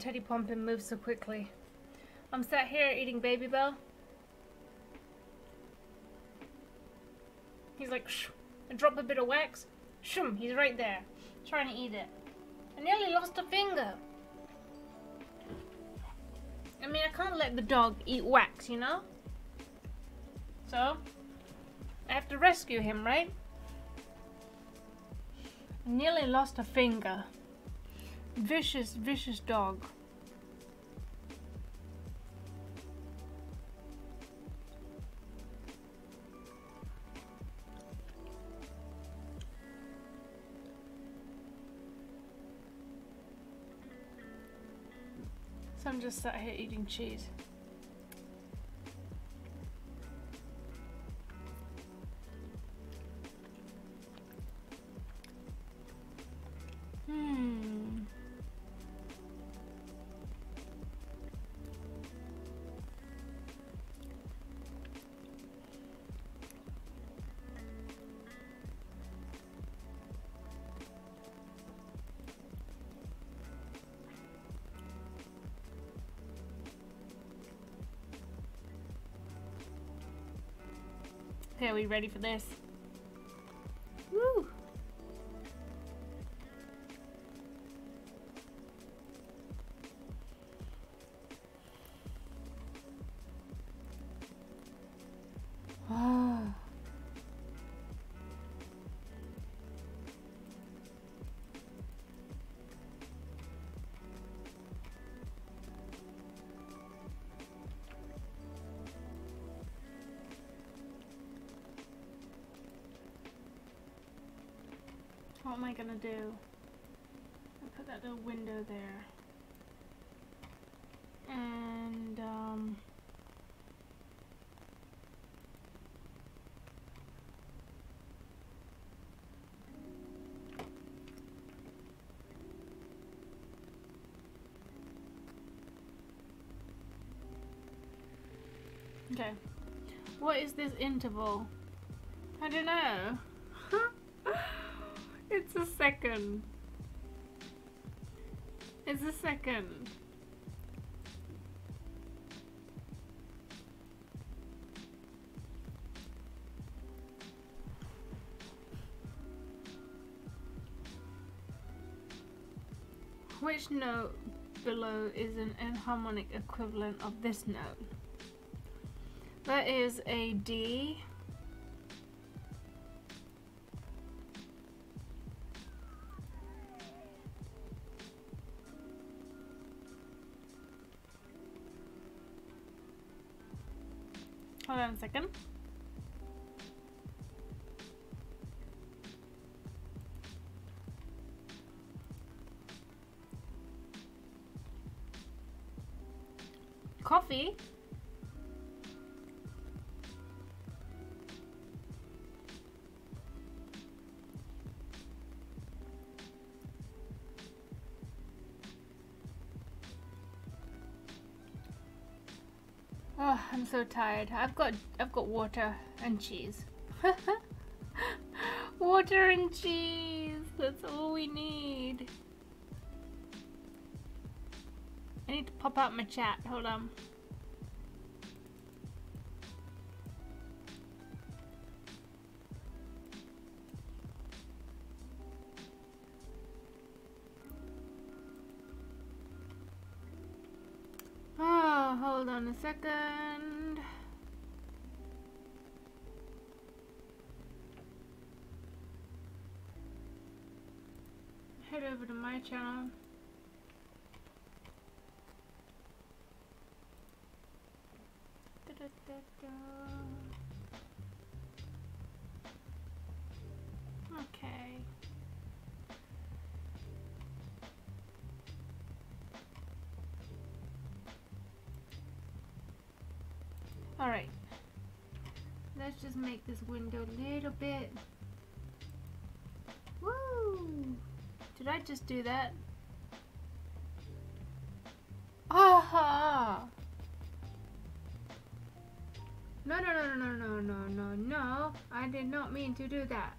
Teddy Pumpkin move so quickly. I'm sat here eating Babybel. He's like, shh, I drop a bit of wax. Shum, he's right there, trying to eat it. I nearly lost a finger. I mean, I can't let the dog eat wax, you know? So, I have to rescue him, right? I nearly lost a finger. Vicious, vicious dog. Just sat here eating cheese. We ready for this? Do? I'll put that little window there. And, um... Okay. What is this interval? I don't know. It's a second. It's a second. Which note below is an enharmonic equivalent of this note? That is a D. so tired. I've got I've got water and cheese. water and cheese. That's all we need. I need to pop out my chat. Hold on. Head over to my channel. Okay. Alright. Let's just make this window a little bit. Did I just do that? Aha! No, no, no, no, no, no, no, no. I did not mean to do that.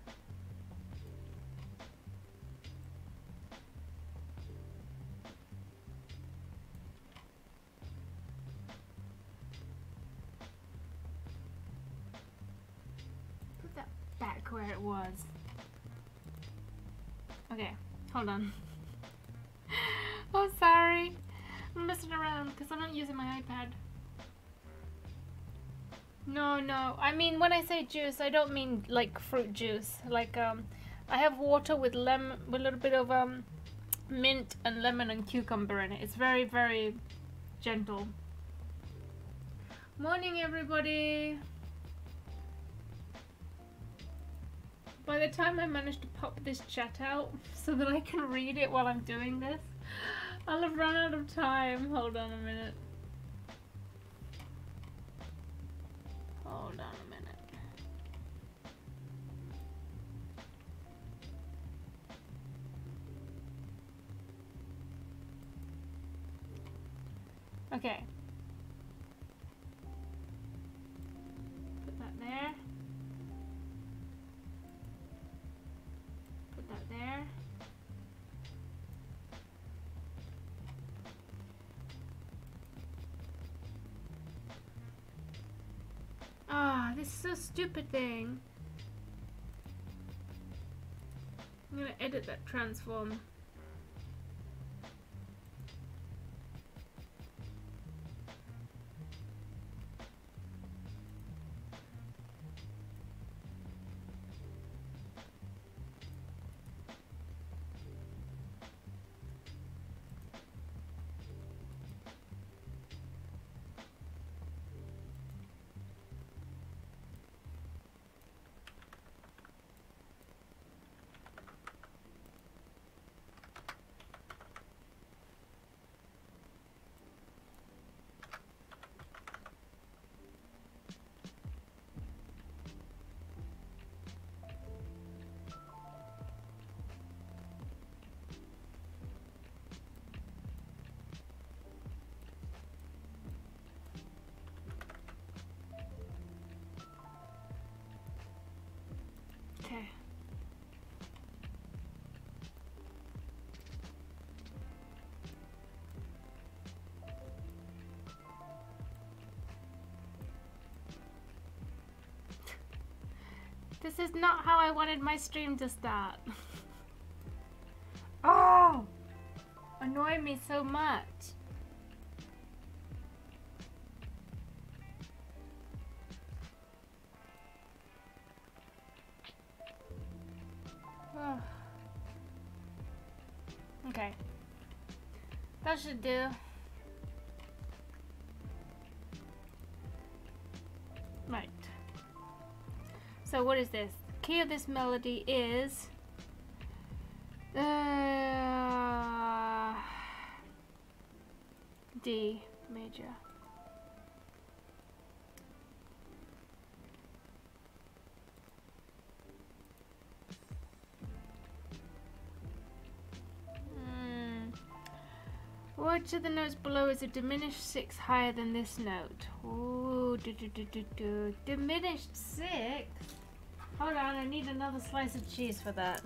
Hold on. oh, sorry. I'm messing around because I'm not using my iPad. No, no. I mean, when I say juice, I don't mean like fruit juice. Like, um, I have water with lemon, with a little bit of um, mint and lemon and cucumber in it. It's very, very gentle. Morning, everybody. By the time I manage to pop this chat out so that I can read it while I'm doing this, I'll have run out of time. Hold on a minute. Hold on a minute. Okay. So stupid thing. I'm gonna edit that transform. This is not how I wanted my stream to start. oh! Annoy me so much. Okay. That should do. Right. So what is this? Key of this melody is uh, D major. Hmm. Which of the notes below is a diminished six higher than this note? Ooh, do, do, do, do, do. Diminished six? Hold on, I need another slice of cheese for that.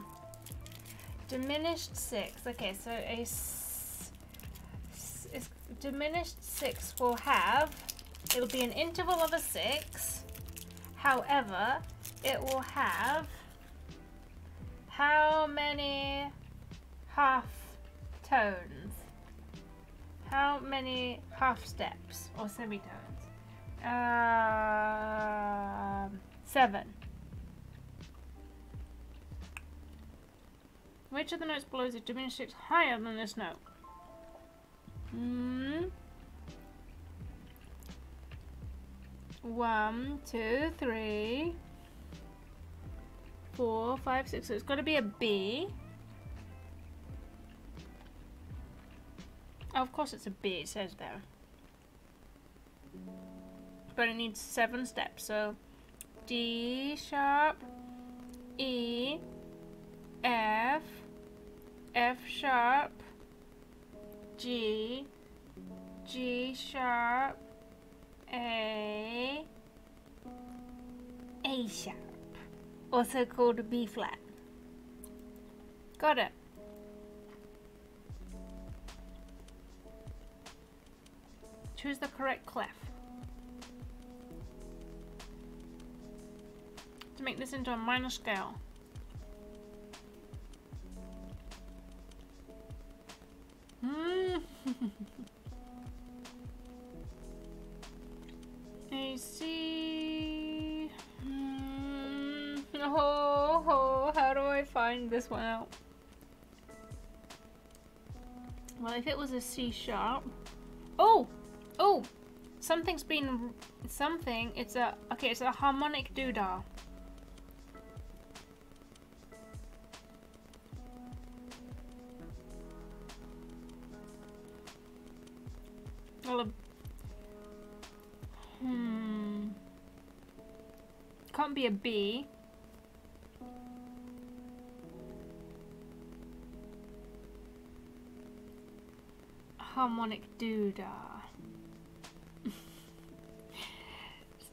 Diminished six. Okay, so a diminished six will have, it'll be an interval of a six. However, it will have how many half tones? How many half steps or semitones? Um, seven. Which of the notes below is diminished six higher than this note? Hmm. One, two, three, four, five, six. So it's got to be a B. Of course it's a B, it says there. But it needs seven steps, so D sharp, E, F, F sharp, G, G sharp, A, A sharp, also called B flat. Got it. Choose the correct clef. to make this into a minor scale. Hmm. A C. Hmm. Oh, oh, how do I find this one out? Well, if it was a C sharp. Oh! Oh! Something's been. Something. It's a. Okay, it's a harmonic doodah. Well, hmm. Can't be a B. Harmonic doodah.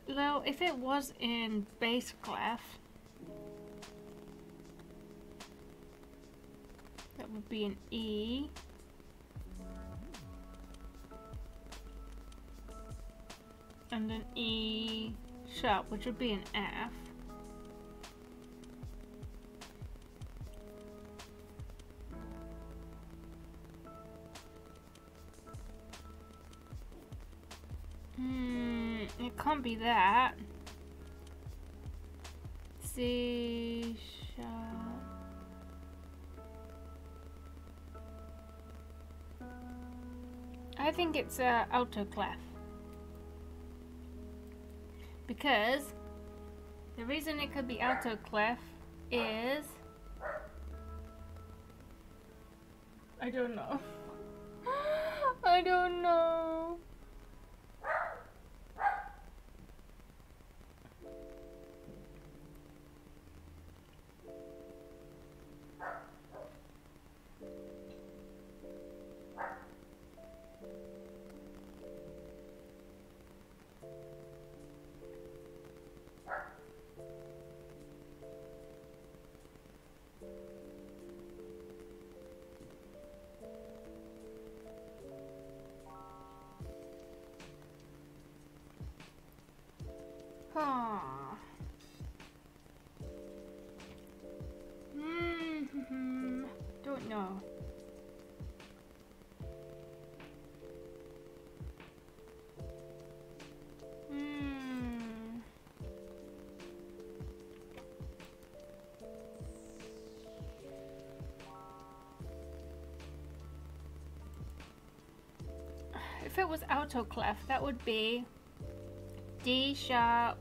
well, if it was in bass clef, that would be an E. and an E sharp, which would be an F. Hmm, it can't be that. C sharp. I think it's a alto clef because the reason it could be alto clef is I don't know. I don't know. If it was alto clef, that would be D sharp,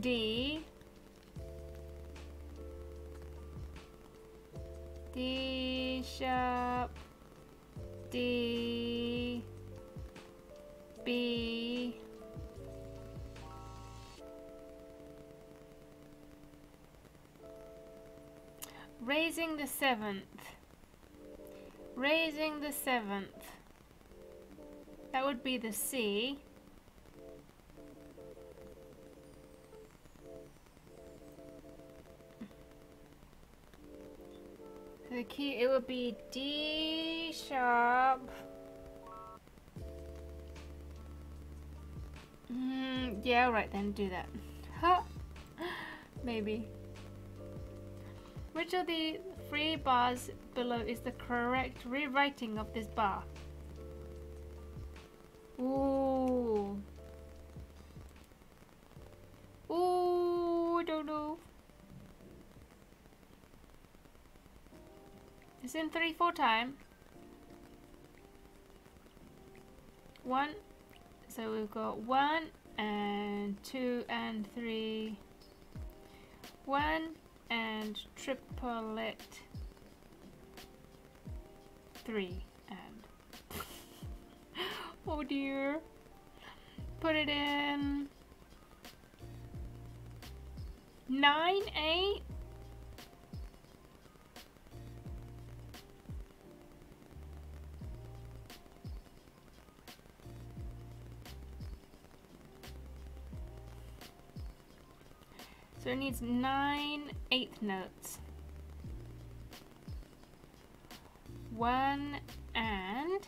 D, D sharp, D, B, raising the seventh, raising the seventh. That would be the C. the key, it would be D sharp. Mm, yeah, right then, do that. Huh. Maybe. Which of the three bars below is the correct rewriting of this bar? Ooh. Ooh, I don't know. It's in 3-4 time. One. So we've got one and two and three. One and triplet three. Oh dear. Put it in. Nine, eight. So it needs nine eighth notes. One and.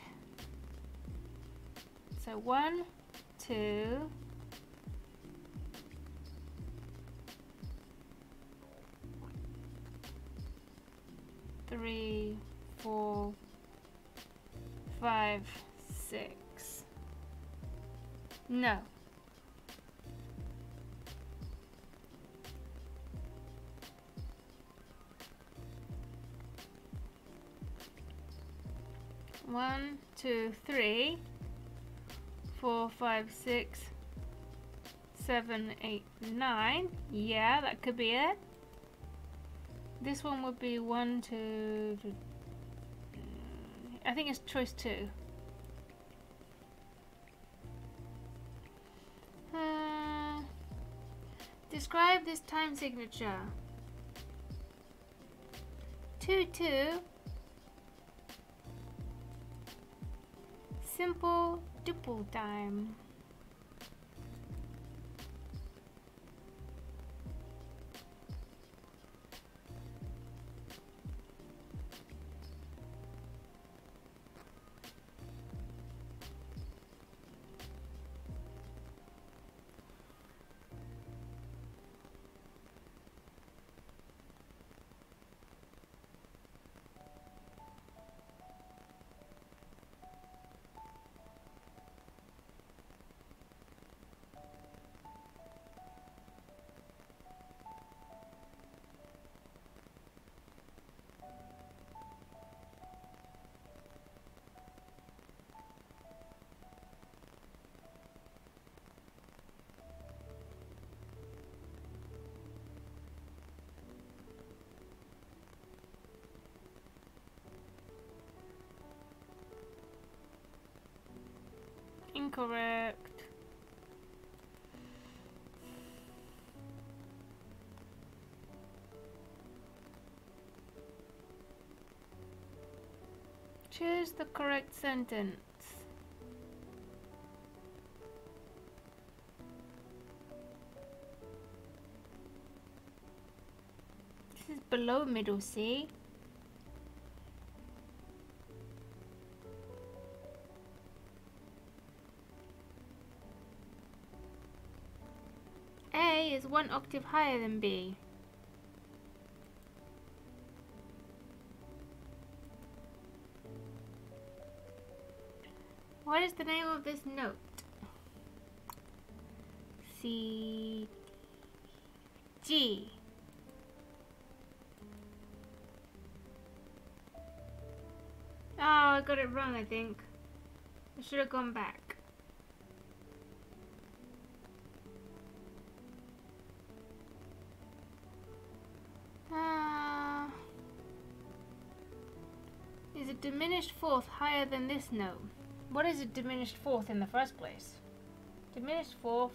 So one, two, three, four, five, six. No. One, two, three, four, five, six, seven, eight, nine. Yeah, that could be it. This one would be one, two, two I think it's choice two. Uh, describe this time signature. Two, two. Simple duple time. Incorrect. Choose the correct sentence. This is below middle C. higher than B. What is the name of this note? C G Oh, I got it wrong, I think. I should have gone back. Diminished fourth higher than this note? What is a diminished fourth in the first place? Diminished fourth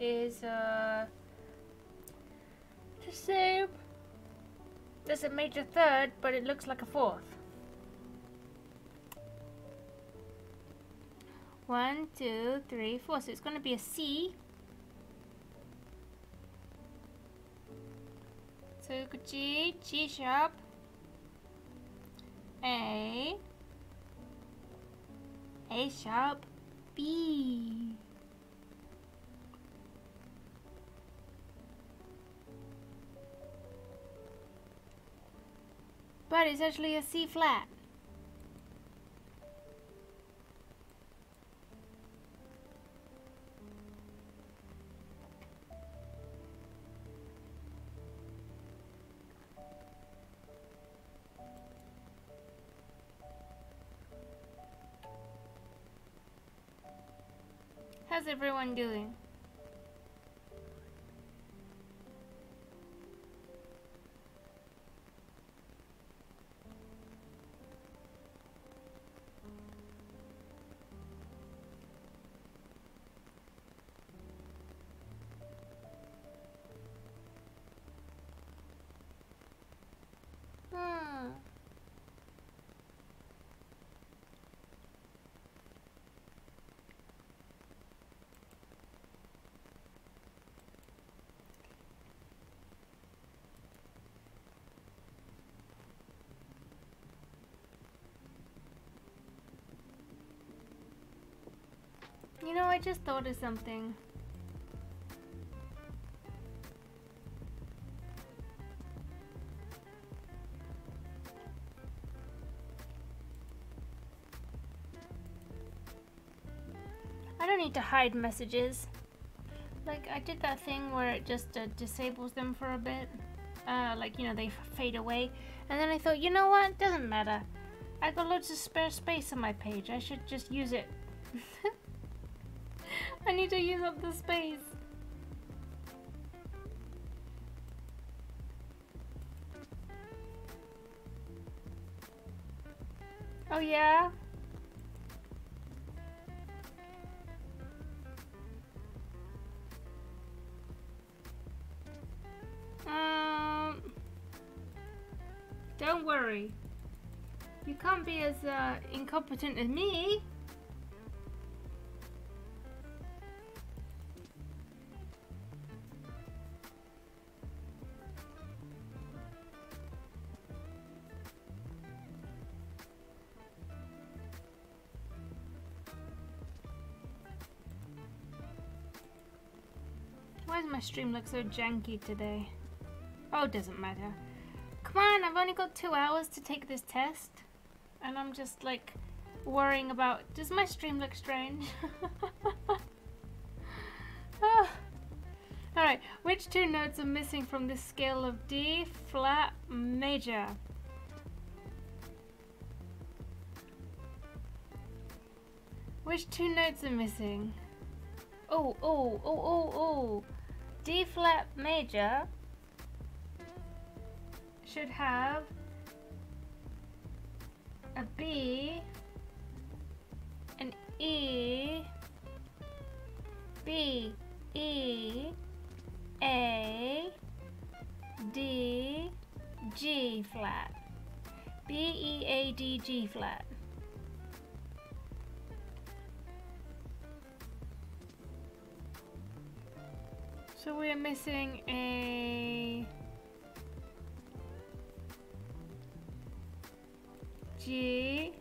is uh, the same as a major third, but it looks like a fourth. One, two, three, four. So it's going to be a C. So G, G sharp, a, A sharp, B. But it's actually a C flat. Everyone doing? I just thought of something. I don't need to hide messages. Like, I did that thing where it just uh, disables them for a bit. Uh, like, you know, they fade away. And then I thought, you know what? Doesn't matter. I got loads of spare space on my page. I should just use it. I need to use up the space. Oh yeah? Um, don't worry. You can't be as uh, incompetent as me. Stream looks so janky today? Oh, doesn't matter. Come on, I've only got two hours to take this test. And I'm just like worrying about, does my stream look strange? oh. Alright, which two notes are missing from this scale of D flat major? Which two notes are missing? Oh, oh, oh, oh, oh. D flat major should have a B, an E, B, E, A, D, G flat. B, E, A, D, G flat. So we're missing a G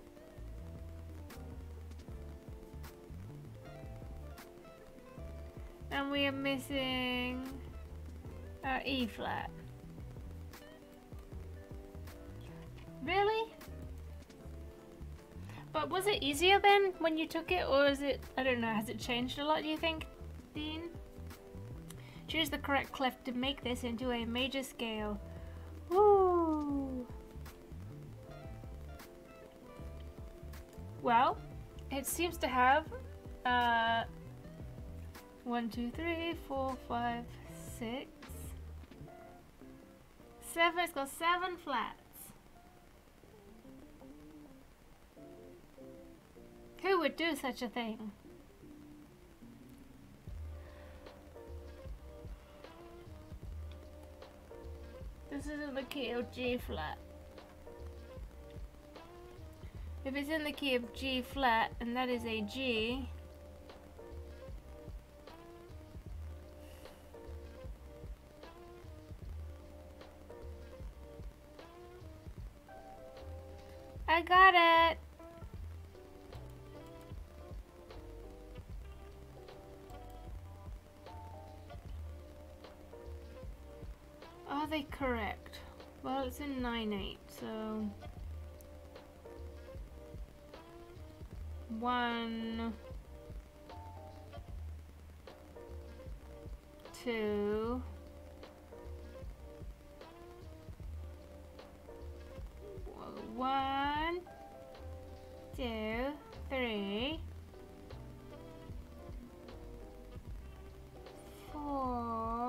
and we are missing our E flat. Really? But was it easier then when you took it or is it, I don't know, has it changed a lot do you think, Dean? Choose the correct clef to make this into a major scale. Woo! Well, it seems to have uh, one, two, three, four, five, six, seven. It's got seven flats. Who would do such a thing? This is in the key of G flat. If it's in the key of G flat, and that is a G, I got it! Are they correct? Well, it's in 9-8, so... One... Two... One... Two... Three... Four...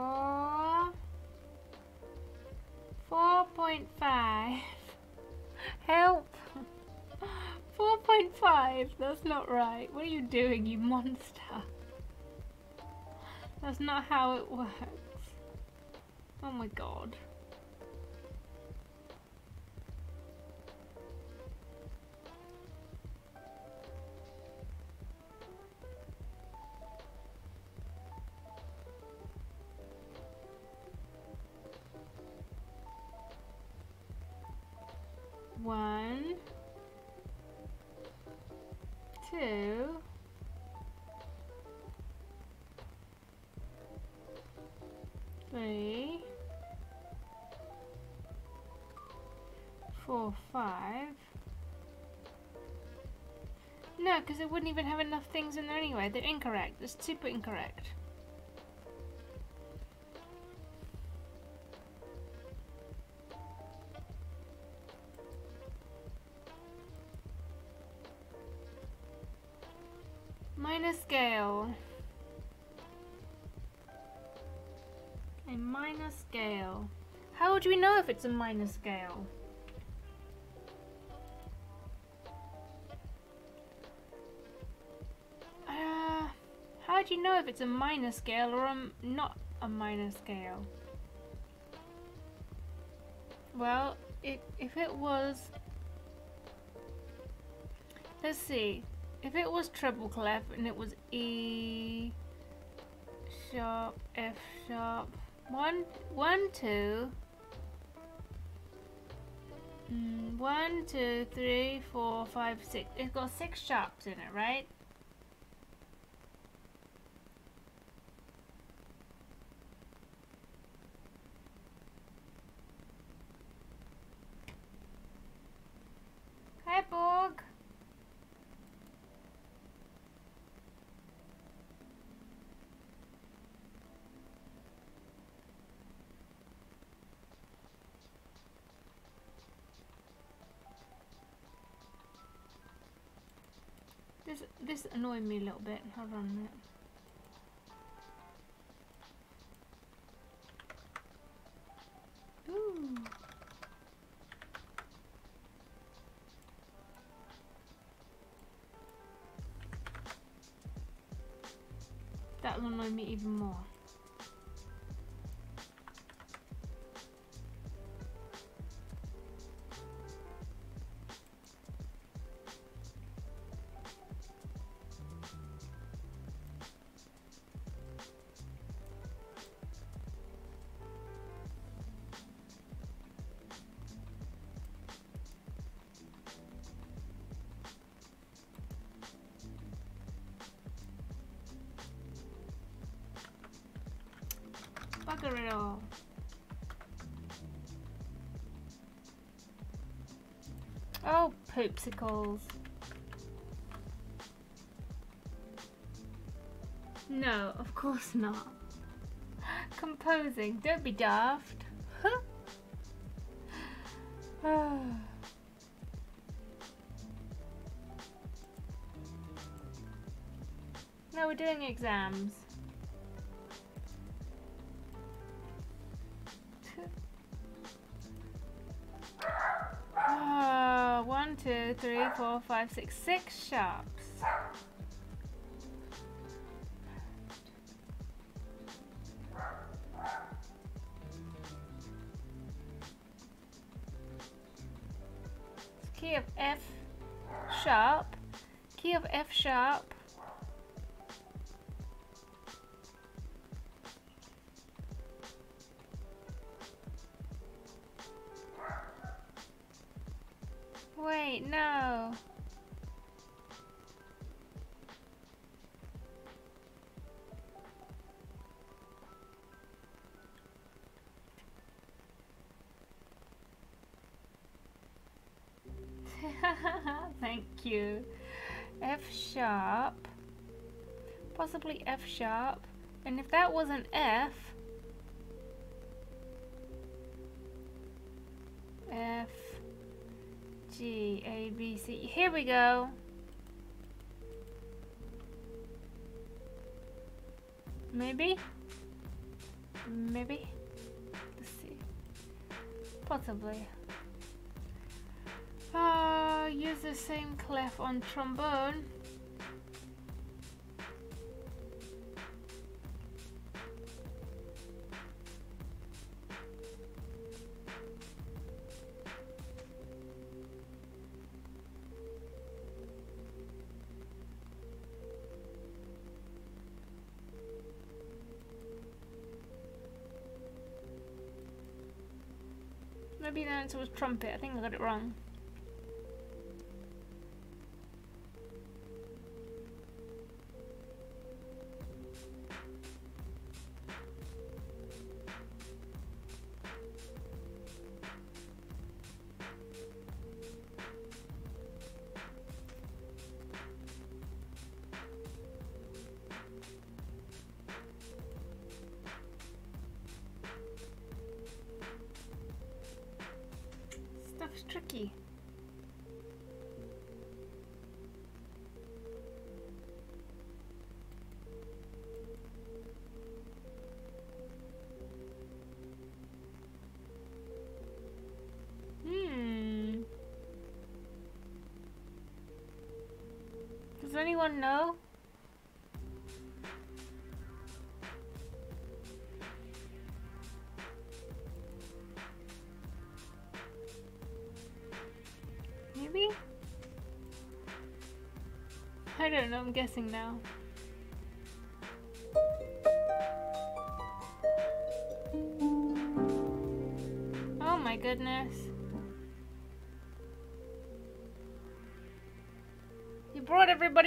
4.5. Help! 4.5? That's not right. What are you doing, you monster? That's not how it works. Oh my god. Five, No, because it wouldn't even have enough things in there anyway. They're incorrect. It's super incorrect. Minor scale. A minor scale. How would we know if it's a minor scale? You know if it's a minor scale or a, not a minor scale? Well, it, if it was... Let's see. If it was treble clef and it was E sharp, F sharp, one, one, two, mm, one, two, three, four, five, six. It's got six sharps in it, right? This annoyed me a little bit. Hold on a minute. Ooh. That'll annoy me even more. Poopsicles. No, of course not. Composing, don't be daft. no, we're doing exams. Uh, one, two, three, four, five, six, six sharps. Key of F sharp, key of F sharp, Wait, no. Thank you. F sharp. Possibly F sharp. And if that was an F, F, G, A, B, C. Here we go. Maybe? Maybe? Let's see. Possibly. Uh, use the same clef on trombone. Maybe the answer was trumpet. I think I got it wrong. Anyone know? Maybe? I don't know, I'm guessing now.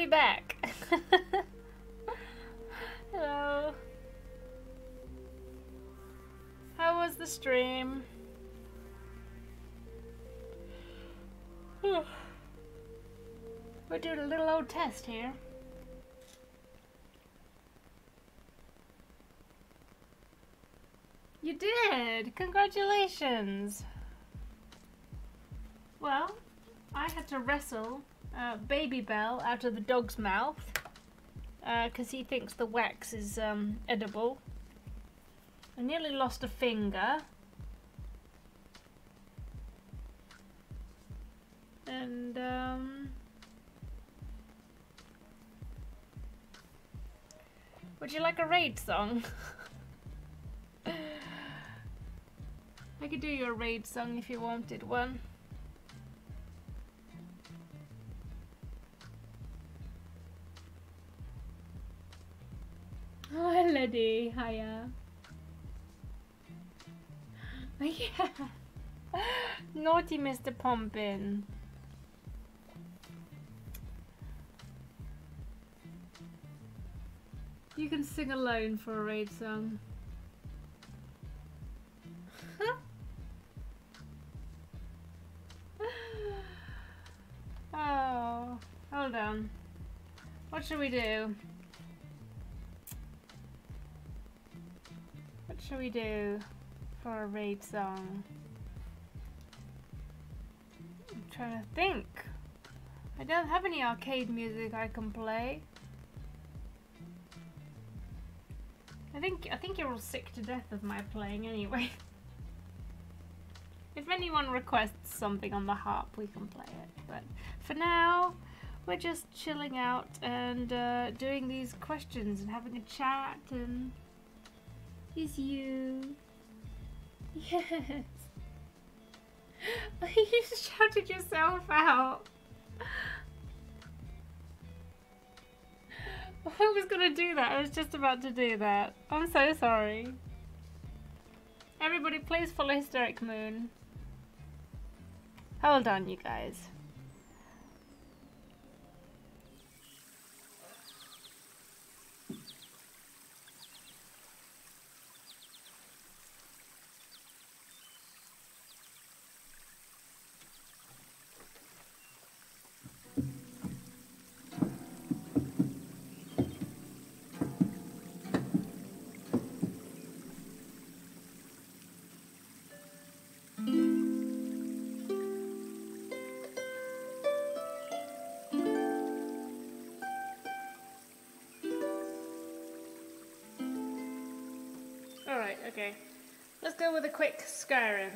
Back. Hello. How was the stream? We're doing a little old test here. You did! Congratulations! Well, I had to wrestle uh, Babybel out of the dog's mouth because uh, he thinks the wax is um, edible. I nearly lost a finger. And, um... Would you like a raid song? I could do you a raid song if you wanted one. Hi, lady. Hiya. yeah. Naughty Mr. Pumpin. You can sing alone for a raid song. oh, hold on. What should we do? What should we do for a raid song? I'm trying to think. I don't have any arcade music I can play. I think I think you're all sick to death of my playing anyway. if anyone requests something on the harp, we can play it. But for now, we're just chilling out and uh, doing these questions and having a chat and is you. Yes. you shouted yourself out. I was gonna do that. I was just about to do that. I'm so sorry. Everybody, please follow Hysteric Moon. Hold on, you guys. Okay, let's go with a quick Skyrim.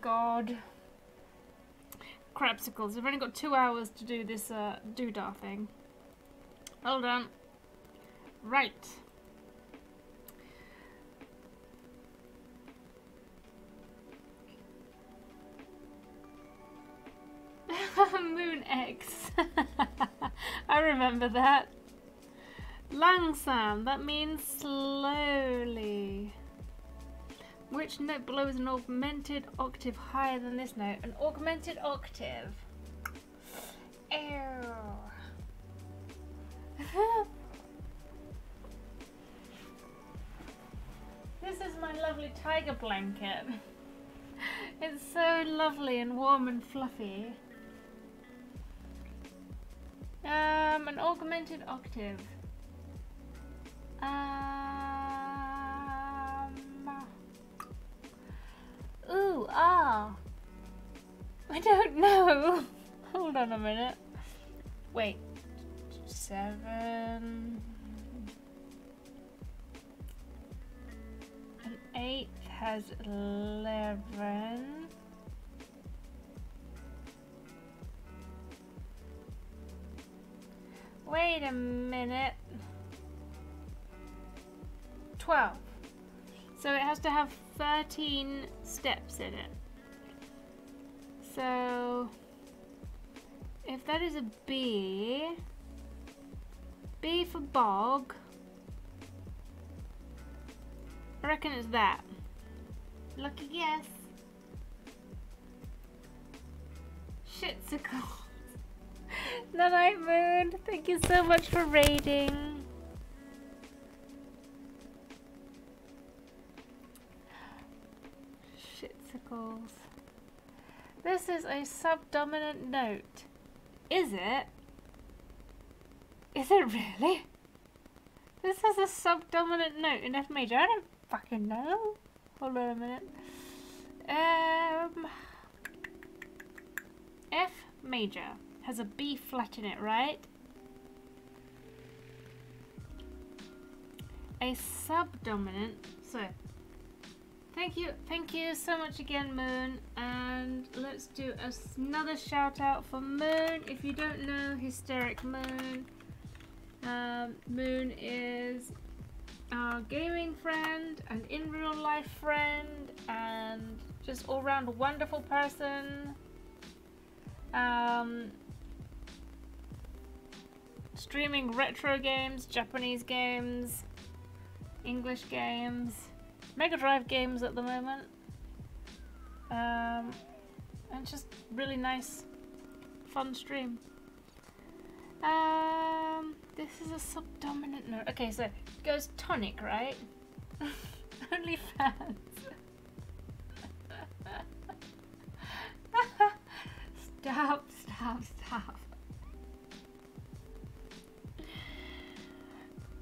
God. Crapsicles. We've only got two hours to do this uh, doodah thing. Hold on. Right. Moon X. I remember that. Langsam, that means slowly. Which note below is an augmented octave higher than this note? An augmented octave. Ew. this is my lovely tiger blanket. It's so lovely and warm and fluffy. Um, an augmented octave. 13 steps in it. So if that is a B, B for bog, I reckon it's that. Lucky guess. Shitsicle. Night Moon, thank you so much for raiding. Is a subdominant note. Is it? Is it really? This is a subdominant note in F major. I don't fucking know. Hold on a minute. Um, F major has a B flat in it, right? A subdominant. So, thank you, thank you so much again, Moon. And let's do another shout out for Moon. If you don't know, Hysteric Moon. Um, Moon is our gaming friend and in real life friend and just all round wonderful person. Um, streaming retro games, Japanese games, English games, Mega Drive games at the moment. Um, and just really nice, fun stream. Um, this is a subdominant note. Okay, so it goes tonic, right? Only fans. stop, stop, stop.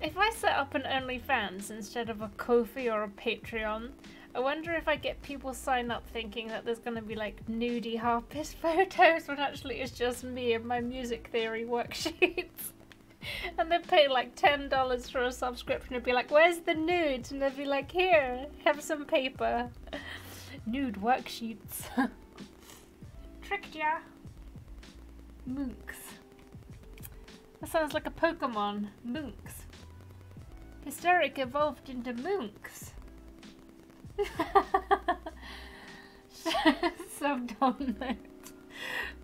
If I set up an OnlyFans instead of a Ko-fi or a Patreon, I wonder if I get people sign up thinking that there's going to be like nudie harpist photos when actually it's just me and my music theory worksheets. and they pay like $10 for a subscription and be like, where's the nudes? And they'd be like, here, have some paper. Nude worksheets. Tricked ya. Moonks. That sounds like a Pokemon. Moonks. Hysteric evolved into Moonks. Subdominant.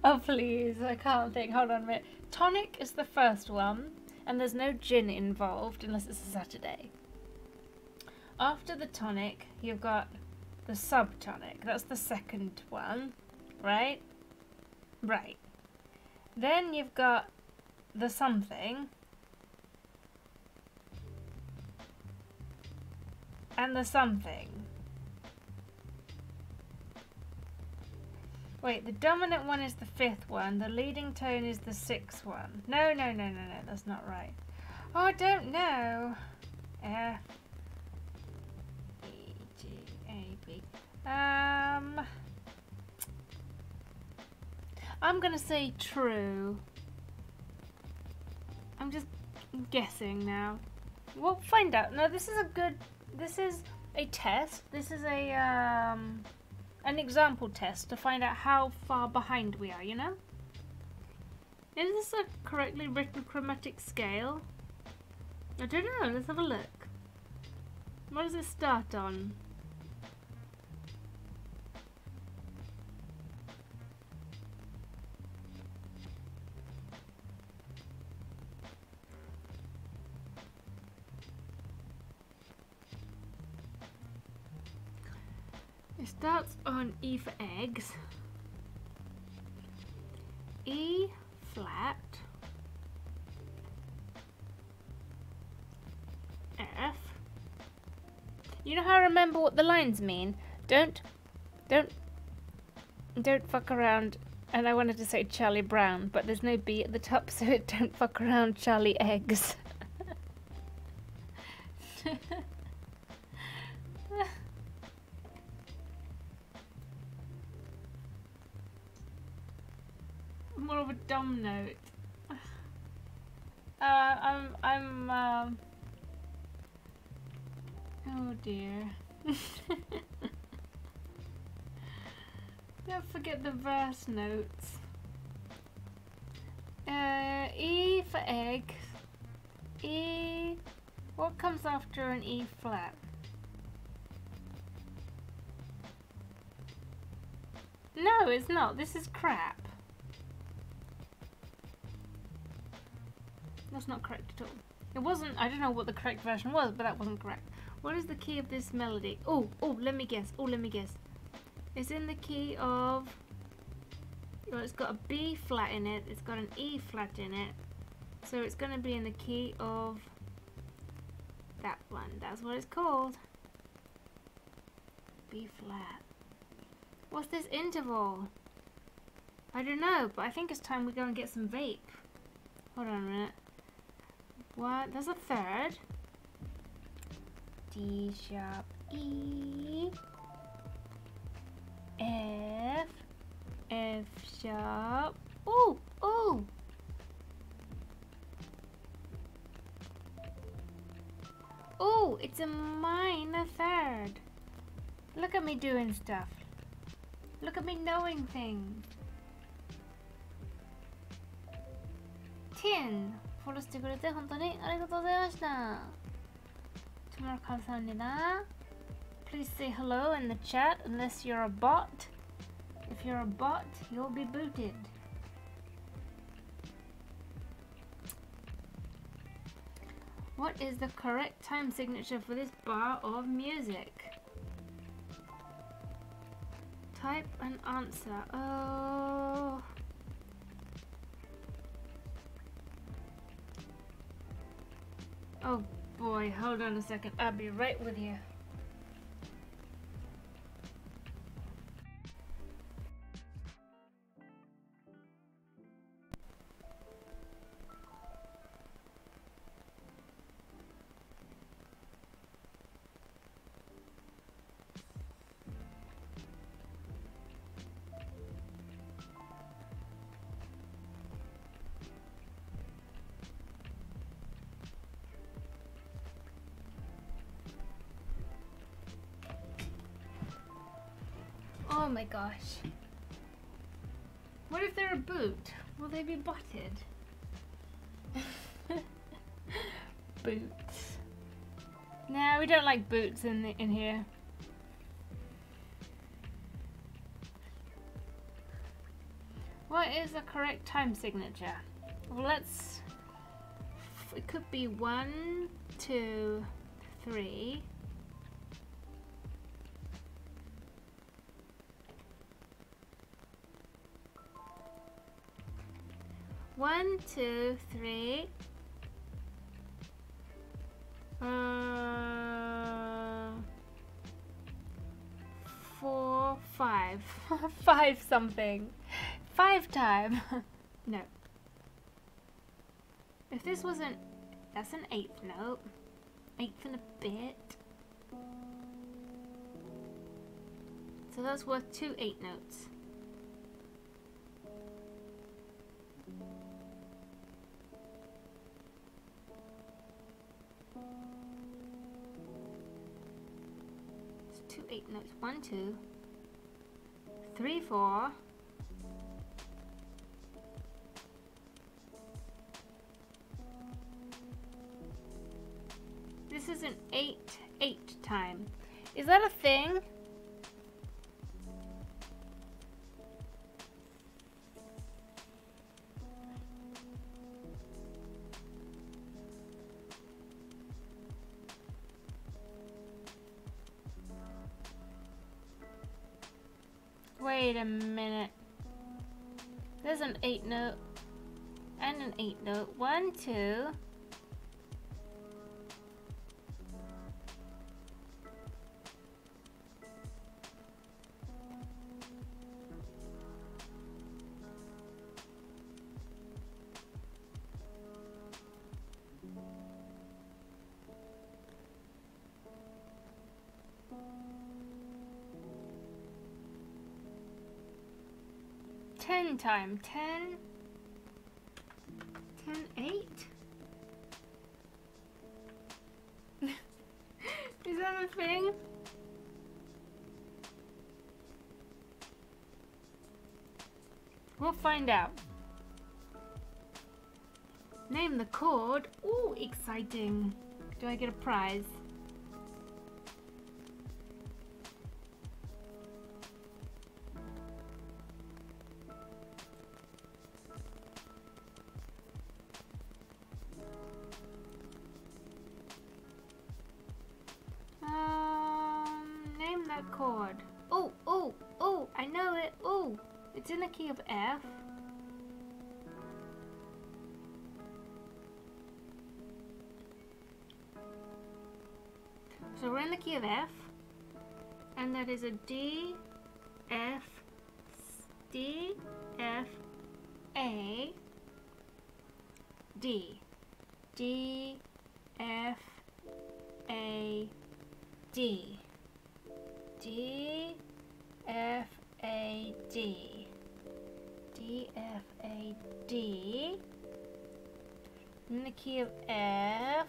Oh please, I can't think. Hold on a minute. Tonic is the first one, and there's no gin involved unless it's a Saturday. After the tonic, you've got the subtonic. That's the second one, right? Right. Then you've got the something. And the something. Wait, the dominant one is the fifth one. The leading tone is the sixth one. No, no, no, no, no. That's not right. Oh, I don't know. F. E, G, A, B. Um. I'm going to say true. I'm just guessing now. We'll find out. No, this is a good... This is a test. This is a... Um, an example test to find out how far behind we are, you know? Is this a correctly written chromatic scale? I don't know, let's have a look. What does it start on? It starts on E for eggs. E flat. F. You know how I remember what the lines mean? Don't, don't, don't fuck around. And I wanted to say Charlie Brown, but there's no B at the top, so it don't fuck around Charlie Eggs. More of a dumb note. Uh, I'm, I'm, um... Oh dear. Don't forget the verse notes. Uh, E for egg. E. What comes after an E flat? No, it's not. This is crap. That's not correct at all. It wasn't, I don't know what the correct version was, but that wasn't correct. What is the key of this melody? Oh, oh, let me guess. Oh, let me guess. It's in the key of... Well, it's got a B flat in it. It's got an E flat in it. So it's going to be in the key of that one. That's what it's called. B flat. What's this interval? I don't know, but I think it's time we go and get some vape. Hold on a minute. What? There's a third. D sharp E F F sharp Ooh ooh Ooh, it's a minor third. Look at me doing stuff. Look at me knowing things. 10フォローしてくれて本当にありがとうございましたトモロカブさんにな Please say hello in the chat unless you're a bot If you're a bot, you'll be booted What is the correct time signature for this bar of music? Type an answer. Oh. Oh boy, hold on a second. I'll be right with you. Gosh. What if they're a boot? Will they be butted? boots. No, we don't like boots in the, in here. What is the correct time signature? Well, let's. It could be one, two, three. One, two, three. Uh, four, five. five something. Five time. no. If this wasn't... That's an eighth note. Eighth and a bit. So that's worth two eight notes. Eight notes. One, two, three, four. This is an eight, eight time. Is that a thing? There's an eight note and an eight note. One, two. Time. Ten. Ten eight. Is that a thing? We'll find out. Name the chord. Ooh, exciting. Do I get a prize? D, D, F, A, D, D, F, A, D, D, F, A, D, in the key of F,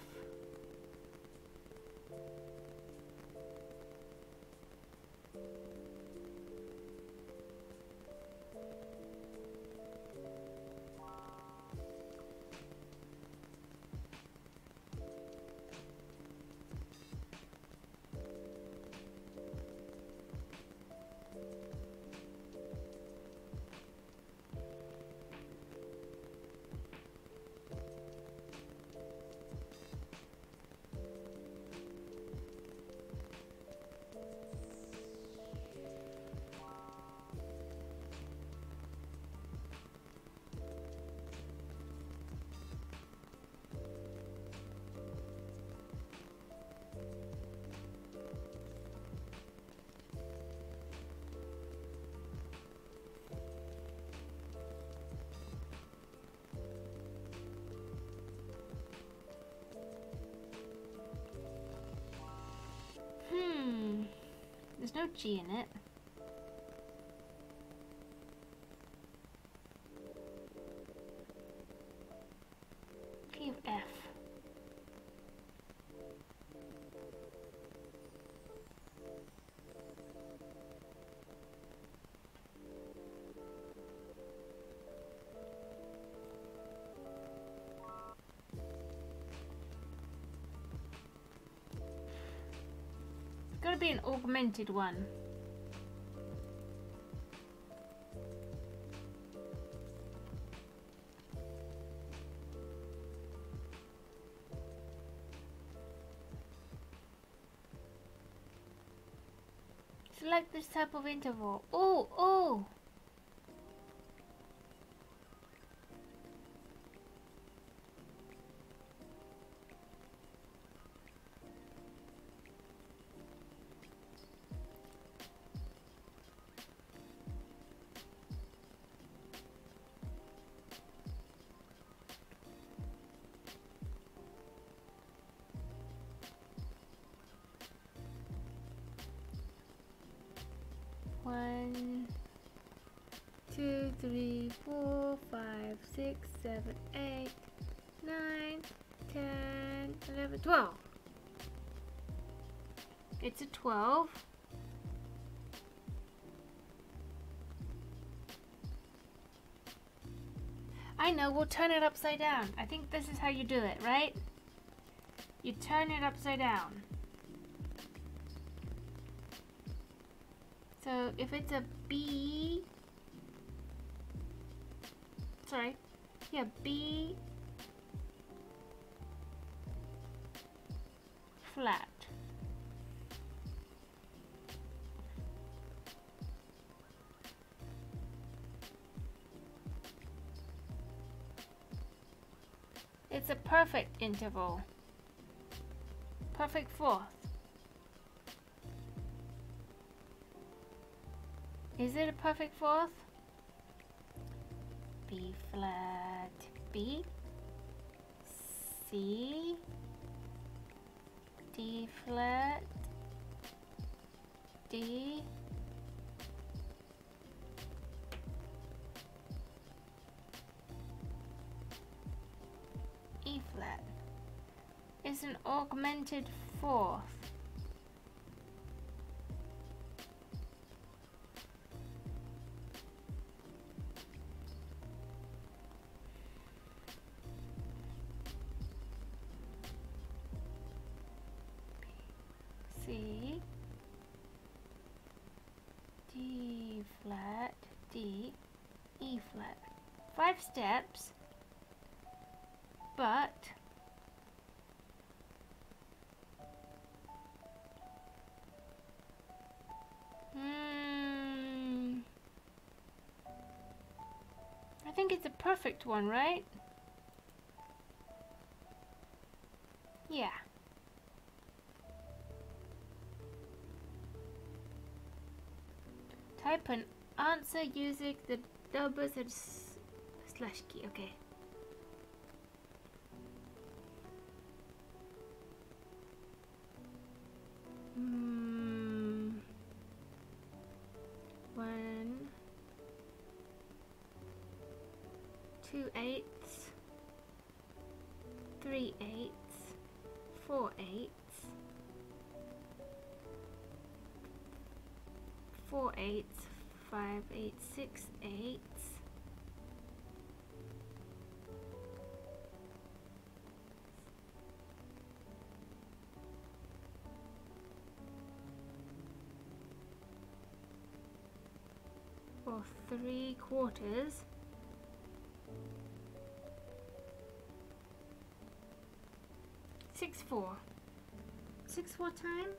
There's no G in it. Be an augmented one. Select this type of interval. One, two, three, four, five, six, seven, eight, nine, ten, eleven, twelve. It's a twelve. I know, we'll turn it upside down. I think this is how you do it, right? You turn it upside down. So if it's a B, sorry, yeah, B flat. It's a perfect interval. Perfect fourth. Is it a perfect fourth? B flat. B. C. D flat. D. E flat. Is an augmented fourth. Perfect one, right? Yeah. Type an answer using the double slash key. Okay. Or three quarters. Six four. Six four time?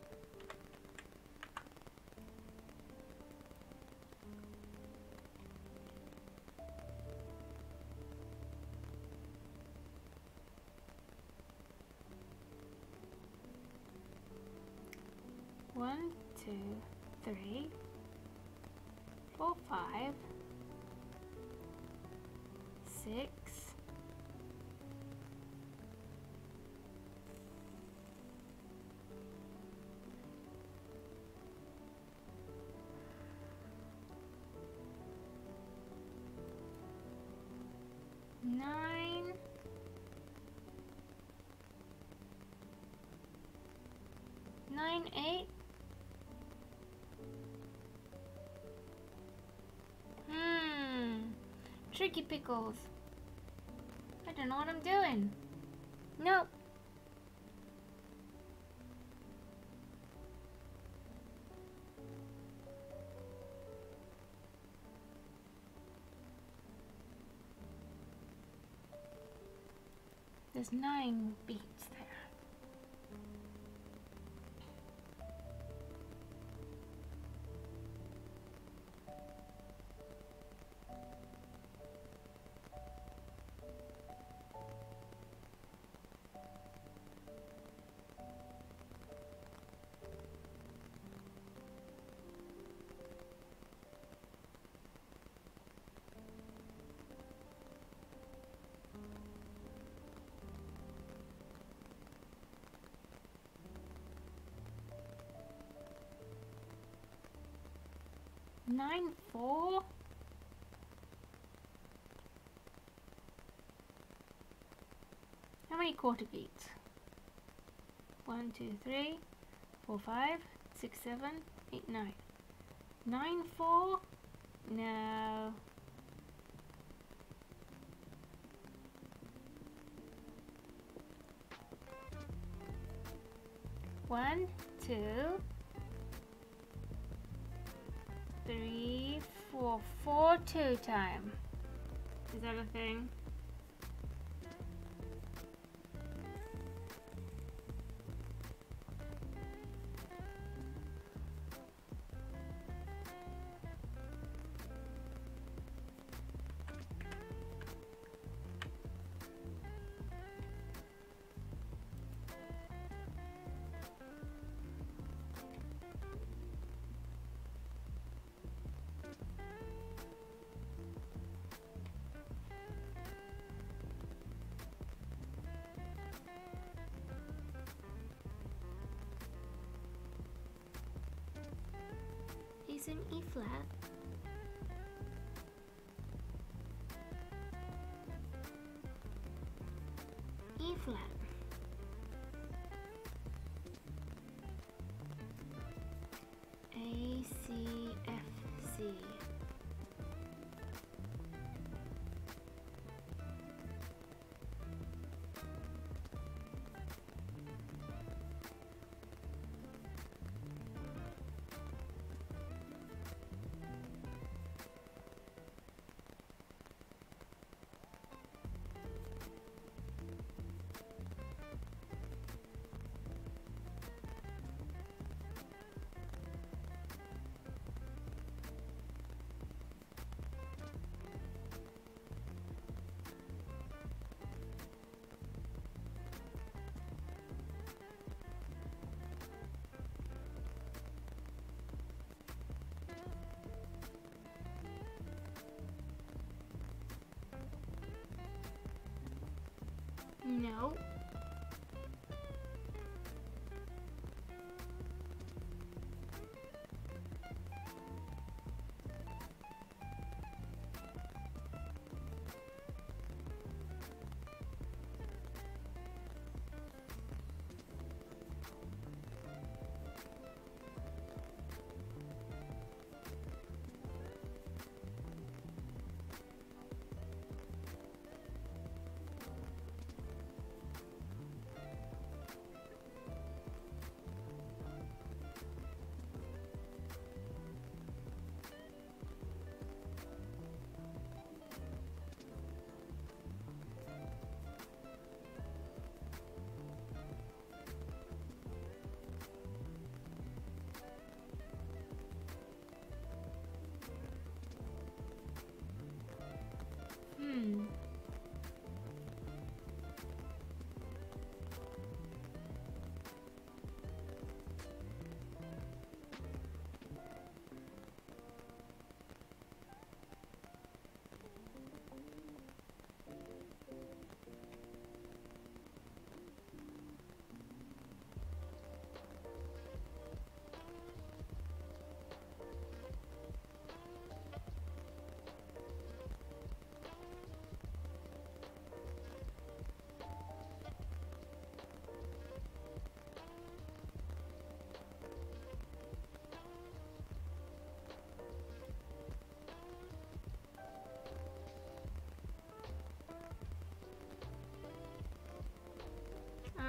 Tricky pickles. I don't know what I'm doing. Nope. There's nine beats Nine four? How many quarter beats? One, two, three, four, five, six, seven, eight, nine. Nine four? No. One, two, four, four two time. Is that a thing? Flat? No.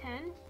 10.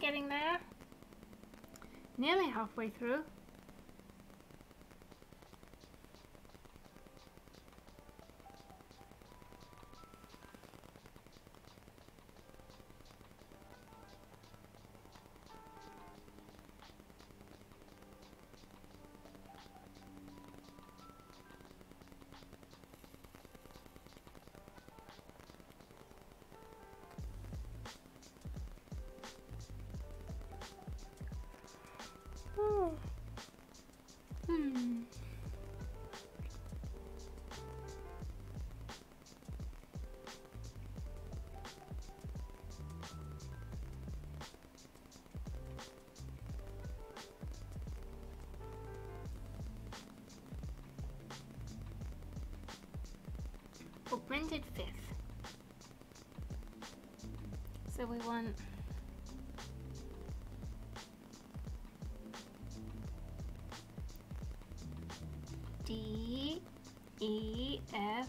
Getting there. Nearly halfway through. For printed fifth. So we want D E F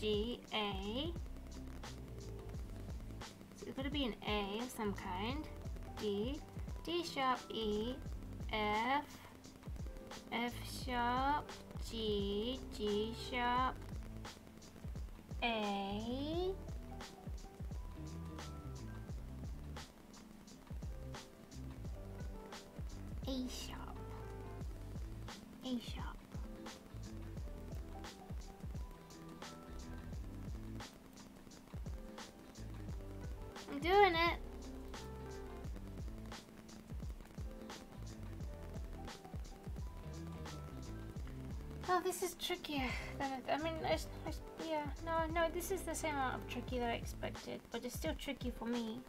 G A. So it's got to be an A of some kind. D D sharp E F F sharp G G sharp A A sharp A sharp I'm doing it. Oh, this is trickier than I, I mean, I, I yeah, no, no, this is the same amount of tricky that I expected, but it's still tricky for me.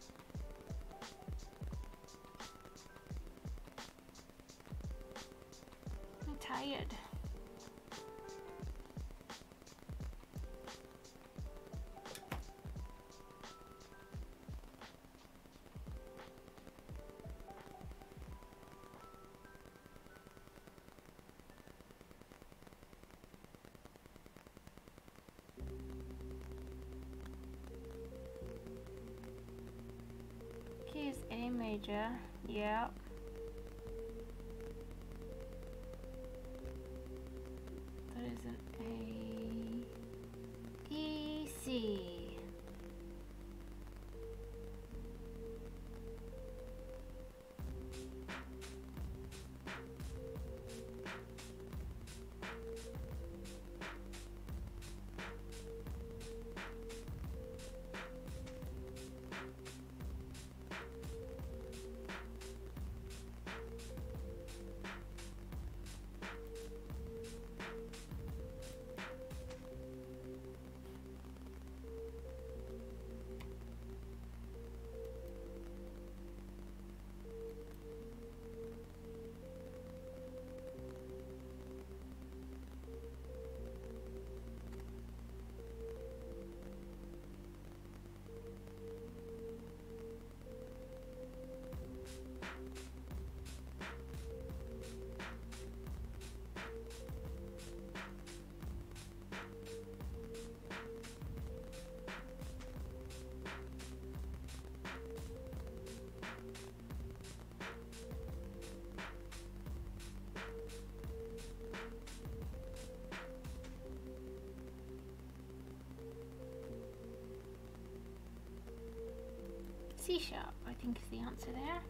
C sharp, I think is the answer there.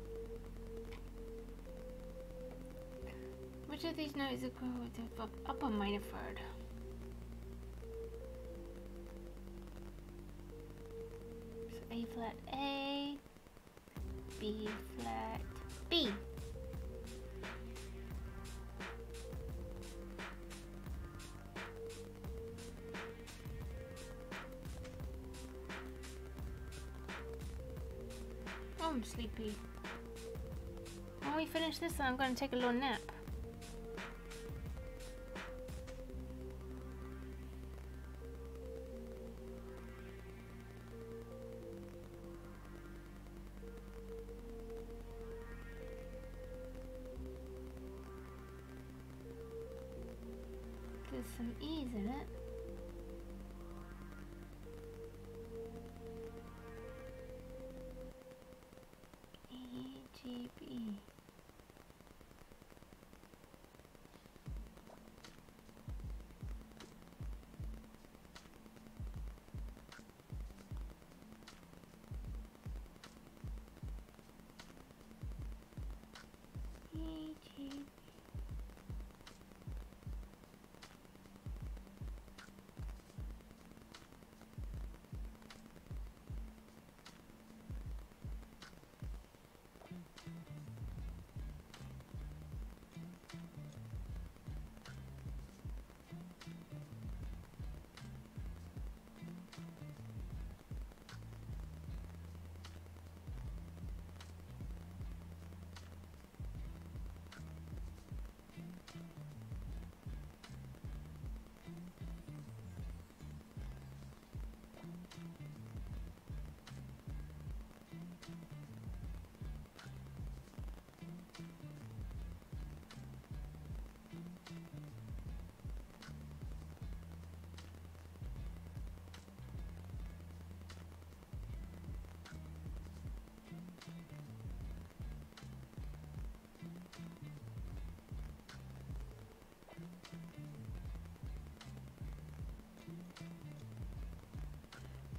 Which of these notes is equivalent to up- upper minor third? So A flat I'm sleepy. When we finish this, I'm going to take a little nap.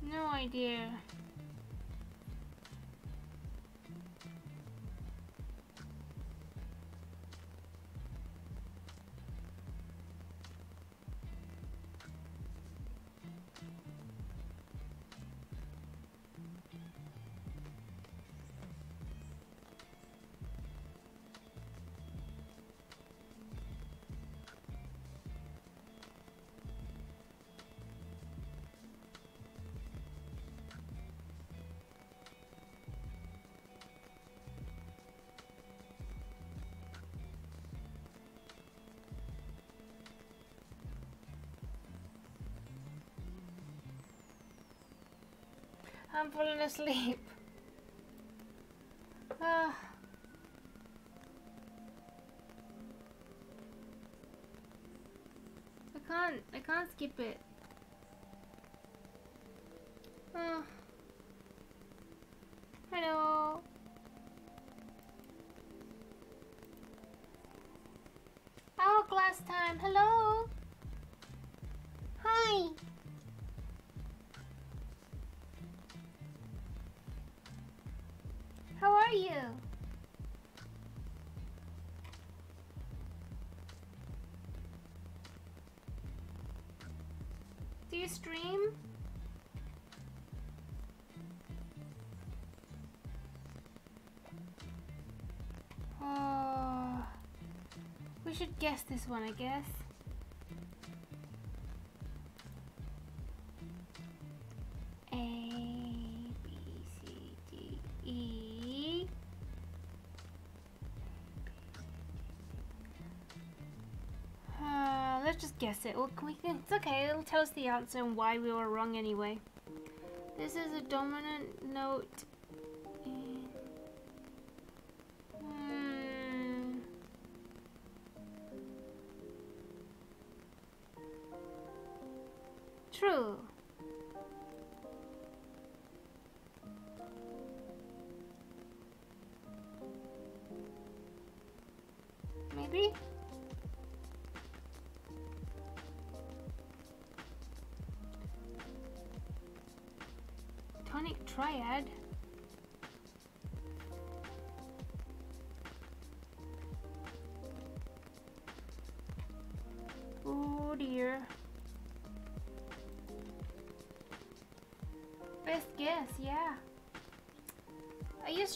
No idea. I'm falling asleep. Ah. I can't, I can't skip it. Ah. Hello. Hourglass time, hello. Are you? Do you stream? Oh, we should guess this one, I guess. Well, we, it's okay. It'll tell us the answer and why we were wrong anyway. This is a dominant note.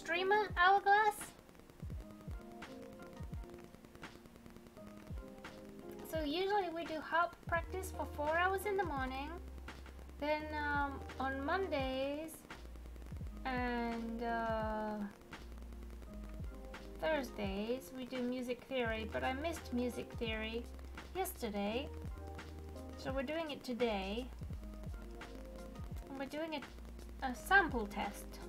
Streamer, Hourglass? So usually we do harp practice for four hours in the morning. Then um, on Mondays and uh, Thursdays we do music theory, but I missed music theory yesterday. So we're doing it today. And we're doing a, a sample test.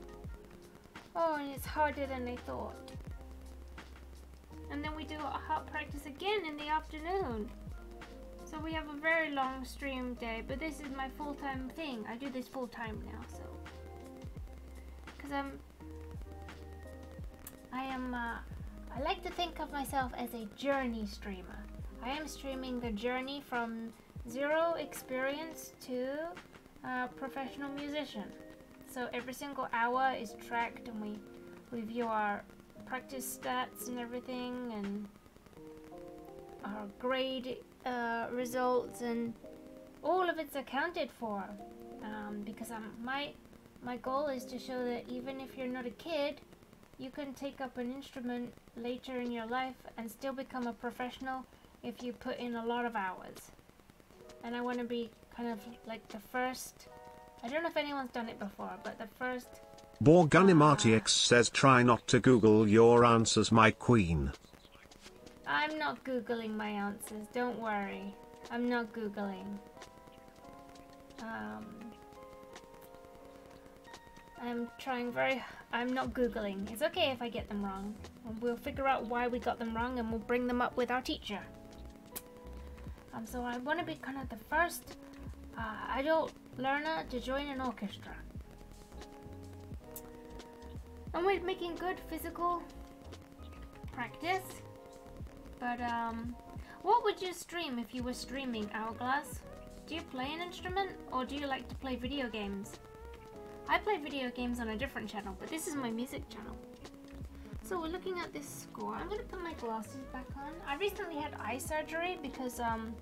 Oh, and it's harder than I thought. And then we do a harp practice again in the afternoon. So we have a very long stream day, but this is my full-time thing. I do this full-time now, so. Because I'm, I am, uh, I like to think of myself as a journey streamer. I am streaming the journey from zero experience to a professional musician. So every single hour is tracked and we review our practice stats and everything and our grade uh, results and all of it's accounted for. Um, because I'm, my my goal is to show that even if you're not a kid you can take up an instrument later in your life and still become a professional if you put in a lot of hours. And I want to be kind of like the first I don't know if anyone's done it before but the first Borganimartix says try not to Google your answers my queen. I'm not Googling my answers, don't worry. I'm not Googling. Um, I'm trying very... I'm not Googling. It's okay if I get them wrong. We'll figure out why we got them wrong and we'll bring them up with our teacher. Um, so I want to be kind of the first uh, adult learner to join an orchestra. And we're making good physical practice. But um, what would you stream if you were streaming Hourglass? Do you play an instrument or do you like to play video games? I play video games on a different channel, but this is my music channel. So we're looking at this score. I'm gonna put my glasses back on. I recently had eye surgery because um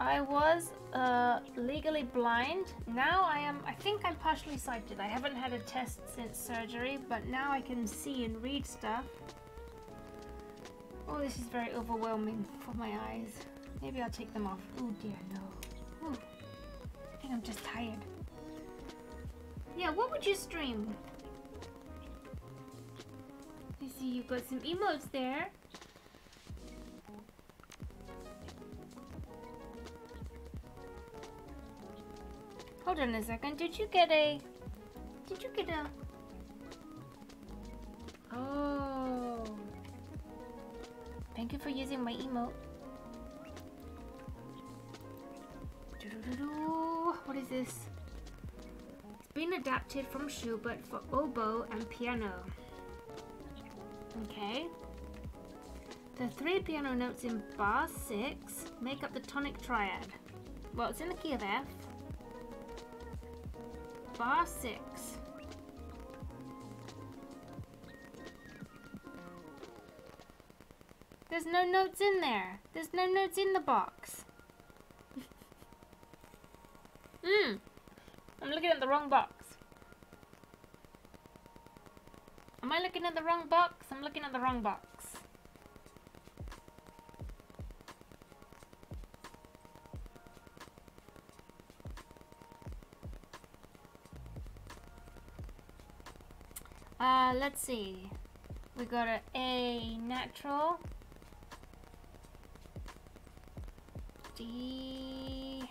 I was uh, legally blind. Now I am, I think I'm partially sighted. I haven't had a test since surgery, but now I can see and read stuff. Oh, this is very overwhelming for my eyes. Maybe I'll take them off. Oh dear, no. Ooh. I think I'm just tired. Yeah, what would you stream? I see you've got some emotes there. Hold on a second. Did you get a... Did you get a... Oh. Thank you for using my emote. What is this? It's been adapted from Schubert for oboe and piano. Okay. The three piano notes in bar 6 make up the tonic triad. Well, it's in the key of F. Bar 6. There's no notes in there. There's no notes in the box. Hmm. I'm looking at the wrong box. Am I looking at the wrong box? I'm looking at the wrong box. Uh, let's see. We got a A natural. D.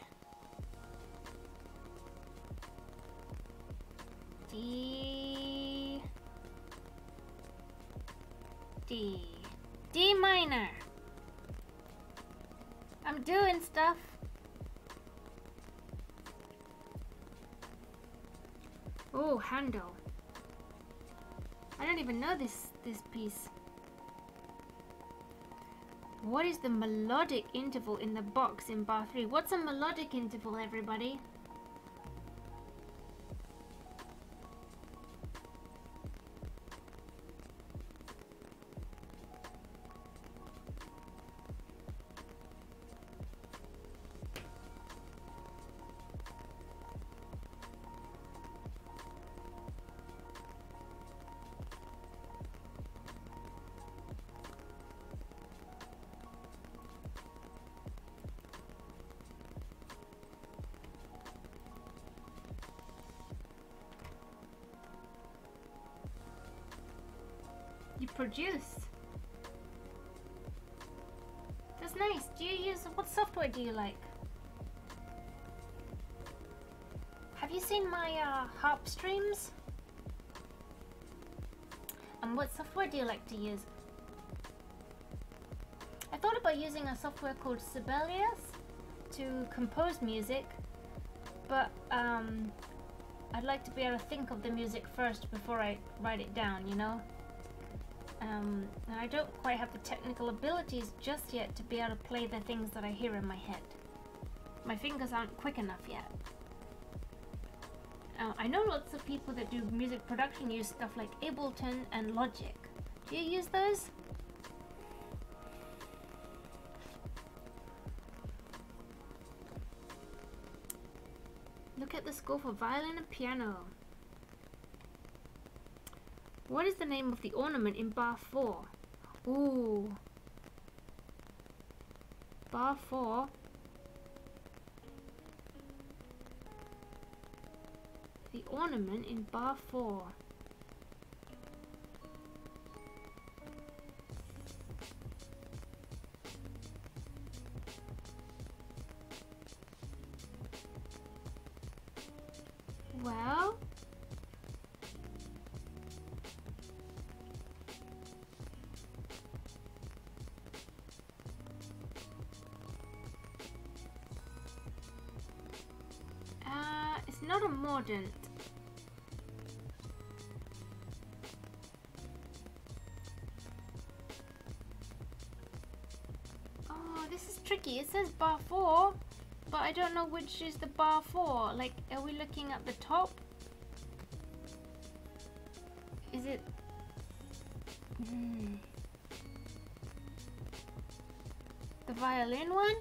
D. D. D minor. I'm doing stuff. Oh, Handel. I don't even know this this piece. What is the melodic interval in the box in bar 3? What's a melodic interval, everybody? Do like to use? I thought about using a software called Sibelius to compose music, but um, I'd like to be able to think of the music first before I write it down, you know? Um, I don't quite have the technical abilities just yet to be able to play the things that I hear in my head. My fingers aren't quick enough yet. Uh, I know lots of people that do music production use stuff like Ableton and Logic. Do you use those? Look at the score for violin and piano. What is the name of the ornament in bar 4? Ooh. Bar 4. The ornament in bar 4. Tricky. It says bar 4, But I don't know which is the bar 4. Like, are we looking at the top? Is it... Hmm. The violin one?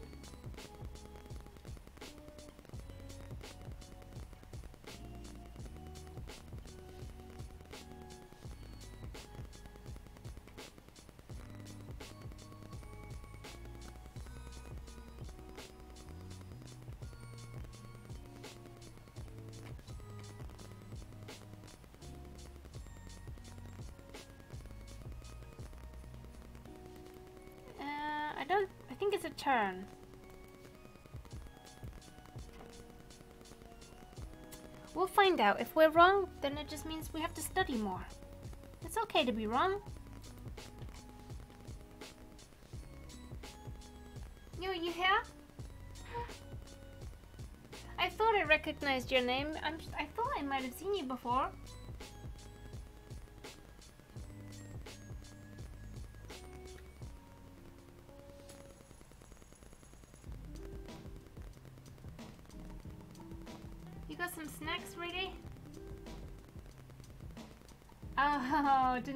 Turn. We'll find out. If we're wrong, then it just means we have to study more. It's okay to be wrong. Yo, you here? I thought I recognized your name. I'm, I thought I might have seen you before.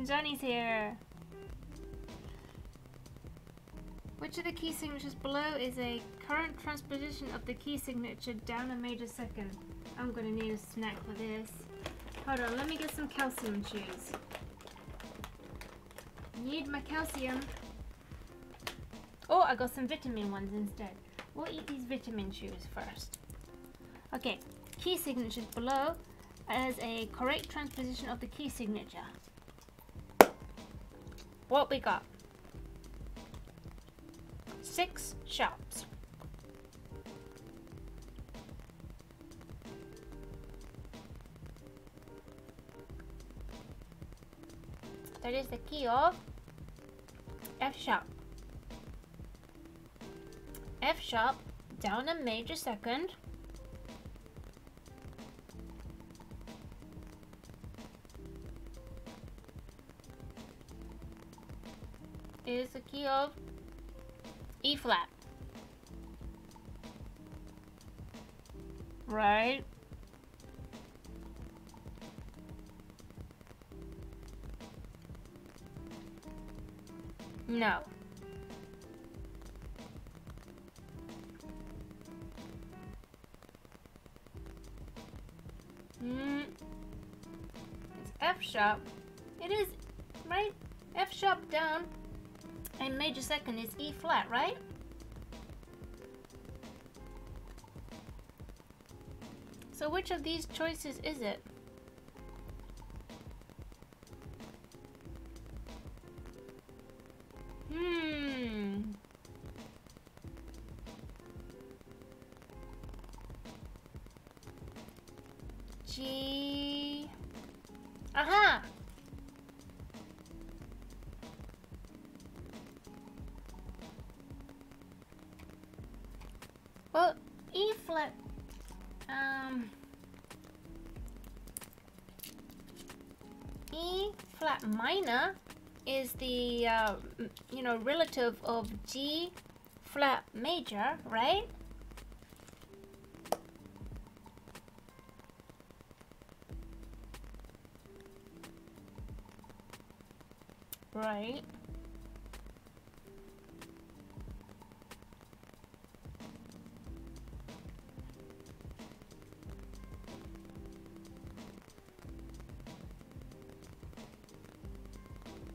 Johnny's here. Which of the key signatures below is a current transposition of the key signature down a major second? I'm gonna need a snack for this. Hold on, let me get some calcium chews. Need my calcium. Oh, I got some vitamin ones instead. We'll eat these vitamin chews first. Okay, key signatures below as a correct transposition of the key signature what we got? Six sharps. That is the key of F sharp. F sharp down a major second. It is, right? F sharp down and major second is E flat, right? So which of these choices is it? Hmm. G. Aha! Um, E flat minor is the, uh, you know, relative of G flat major, right? Right.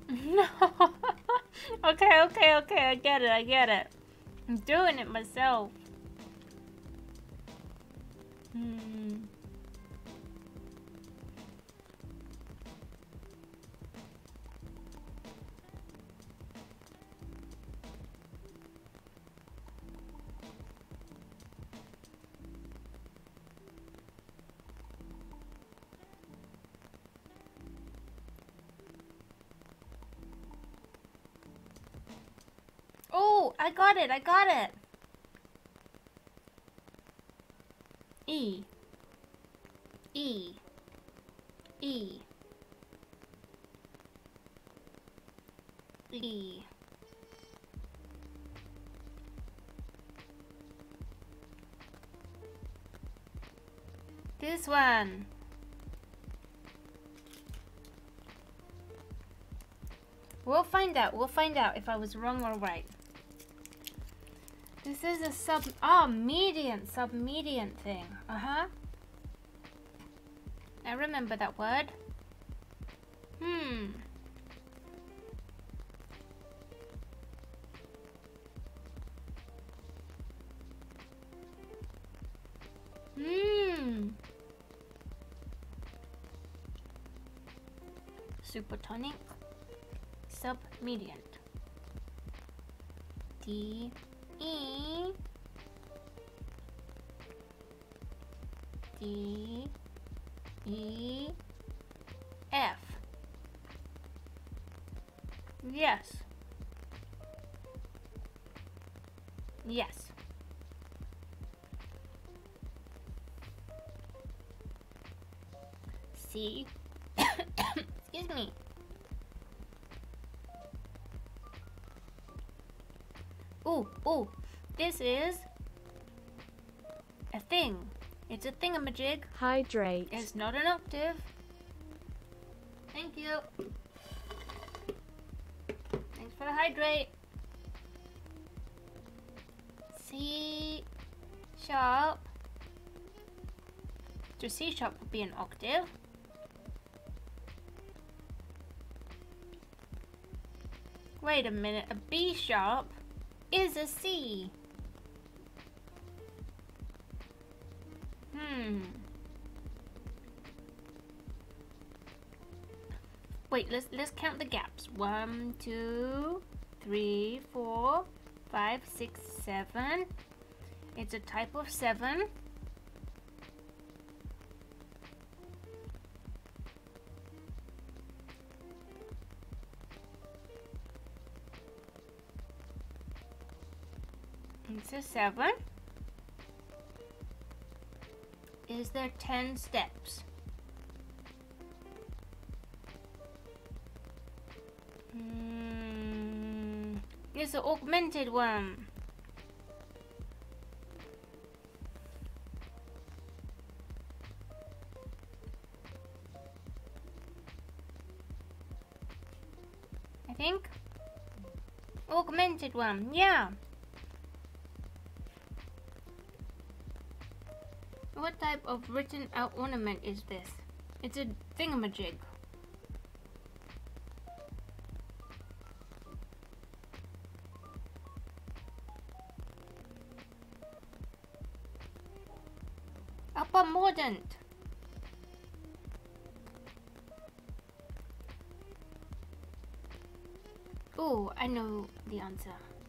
No. okay, okay, okay, I get it, I get it. I'm doing it myself. It, I got it. E. E. E. E. This one. We'll find out. We'll find out if I was wrong or right. This is a sub... Oh, mediant. Submediant thing. Uh-huh. I remember that word. Hmm. Hmm. Supertonic. Submediant. D E D E This is a thing. It's a thingamajig. Hydrate. It's not an octave. Thank you. Thanks for the hydrate. C sharp. So C sharp would be an octave. Wait a minute, a B sharp is a C. Wait, let's let's count the gaps. One, two, three, four, five, six, seven. It's a type of seven. It's a seven. Is there ten steps? An augmented one. I think. Augmented one, yeah. What type of written out ornament is this? It's a thingamajig.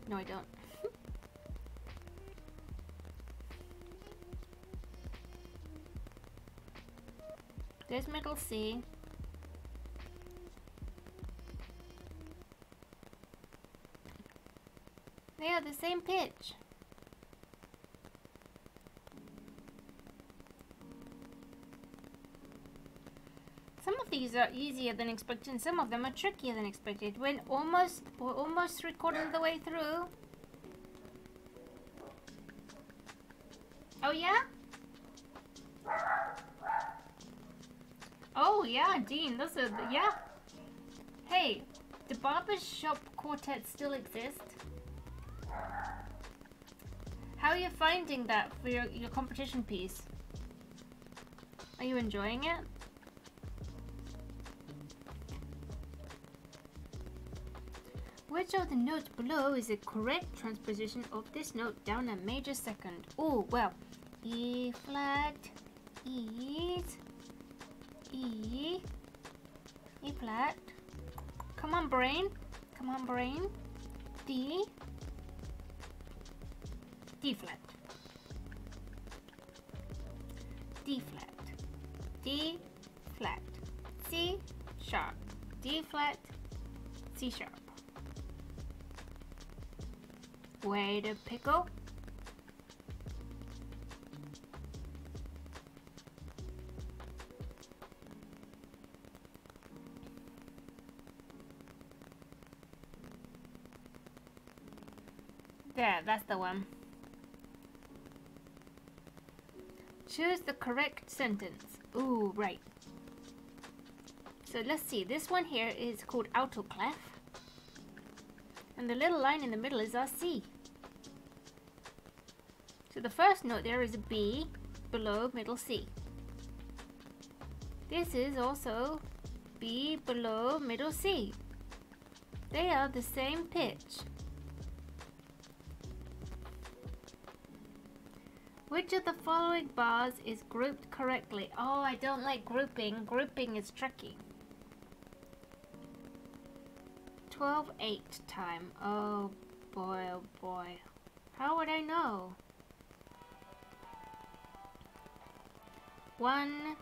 No, I don't. There's middle C. They are the same pitch. Some of these uh, are easier than expected and some of them are trickier than expected. When almost we're almost three quarters of the way through. Oh yeah? Oh yeah, Dean, those are the, yeah. Hey, the barbershop quartet still exist? How are you finding that for your, your competition piece? Are you enjoying it? Of the note below is the correct transposition of this note down a major second? Oh, well, E flat E, E, E flat. Come on, brain. Come on, brain. D, D flat. D flat. D flat. C sharp. D flat. C sharp. Way to pickle. There, that's the one. Choose the correct sentence. Ooh, right. So let's see. This one here is called alto clef. And the little line in the middle is our C. The first note there is a B below middle C. This is also B below middle C. They are the same pitch. Which of the following bars is grouped correctly? Oh, I don't like grouping. Grouping is tricky. 12-8 time. Oh boy, oh boy. How would I know? One,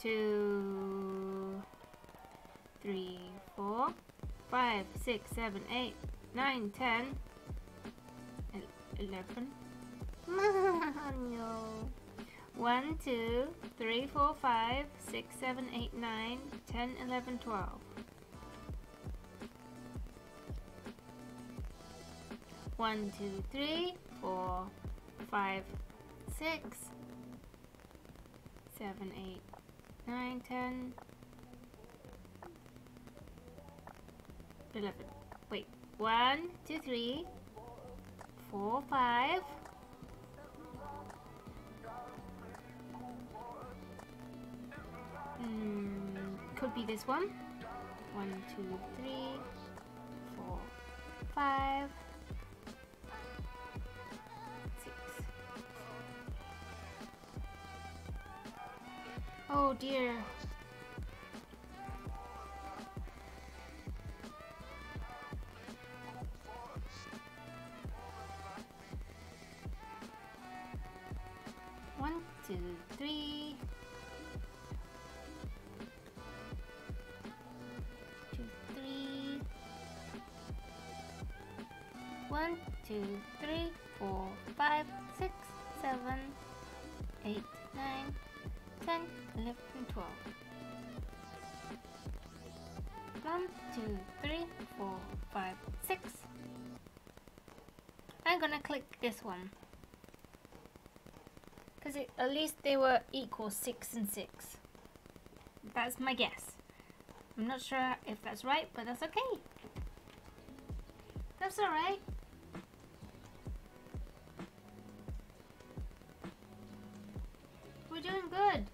two, three, four, five, six, seven, eight, nine, ten, eleven. no. One, two, three, four, five, six, seven, eight, nine, ten, eleven, twelve. One, two, three, four, five, six, seven, eight, nine, ten, eleven. Wait, one, two, three, four, five. Hmm, could be this one. One, two, three, four, five, Oh dear. One, two, three. Two, three. One, two, three, four, five, six, seven, eight, nine, ten, eleven, twelve. One, two, three, four, five, six. I'm gonna click this one. Because at least they were equal 6 and 6. That's my guess. I'm not sure if that's right, but that's okay. That's alright. We're doing good.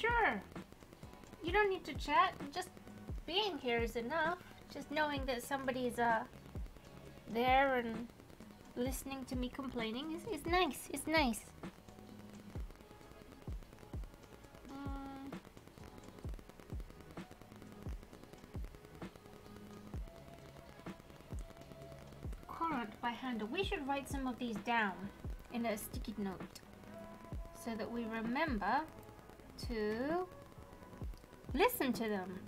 Sure. You don't need to chat. Just being here is enough. Just knowing that somebody's uh there and listening to me complaining is, is nice. It's nice. Mm. Courante by Handel. We should write some of these down in a sticky note so that we remember to listen to them.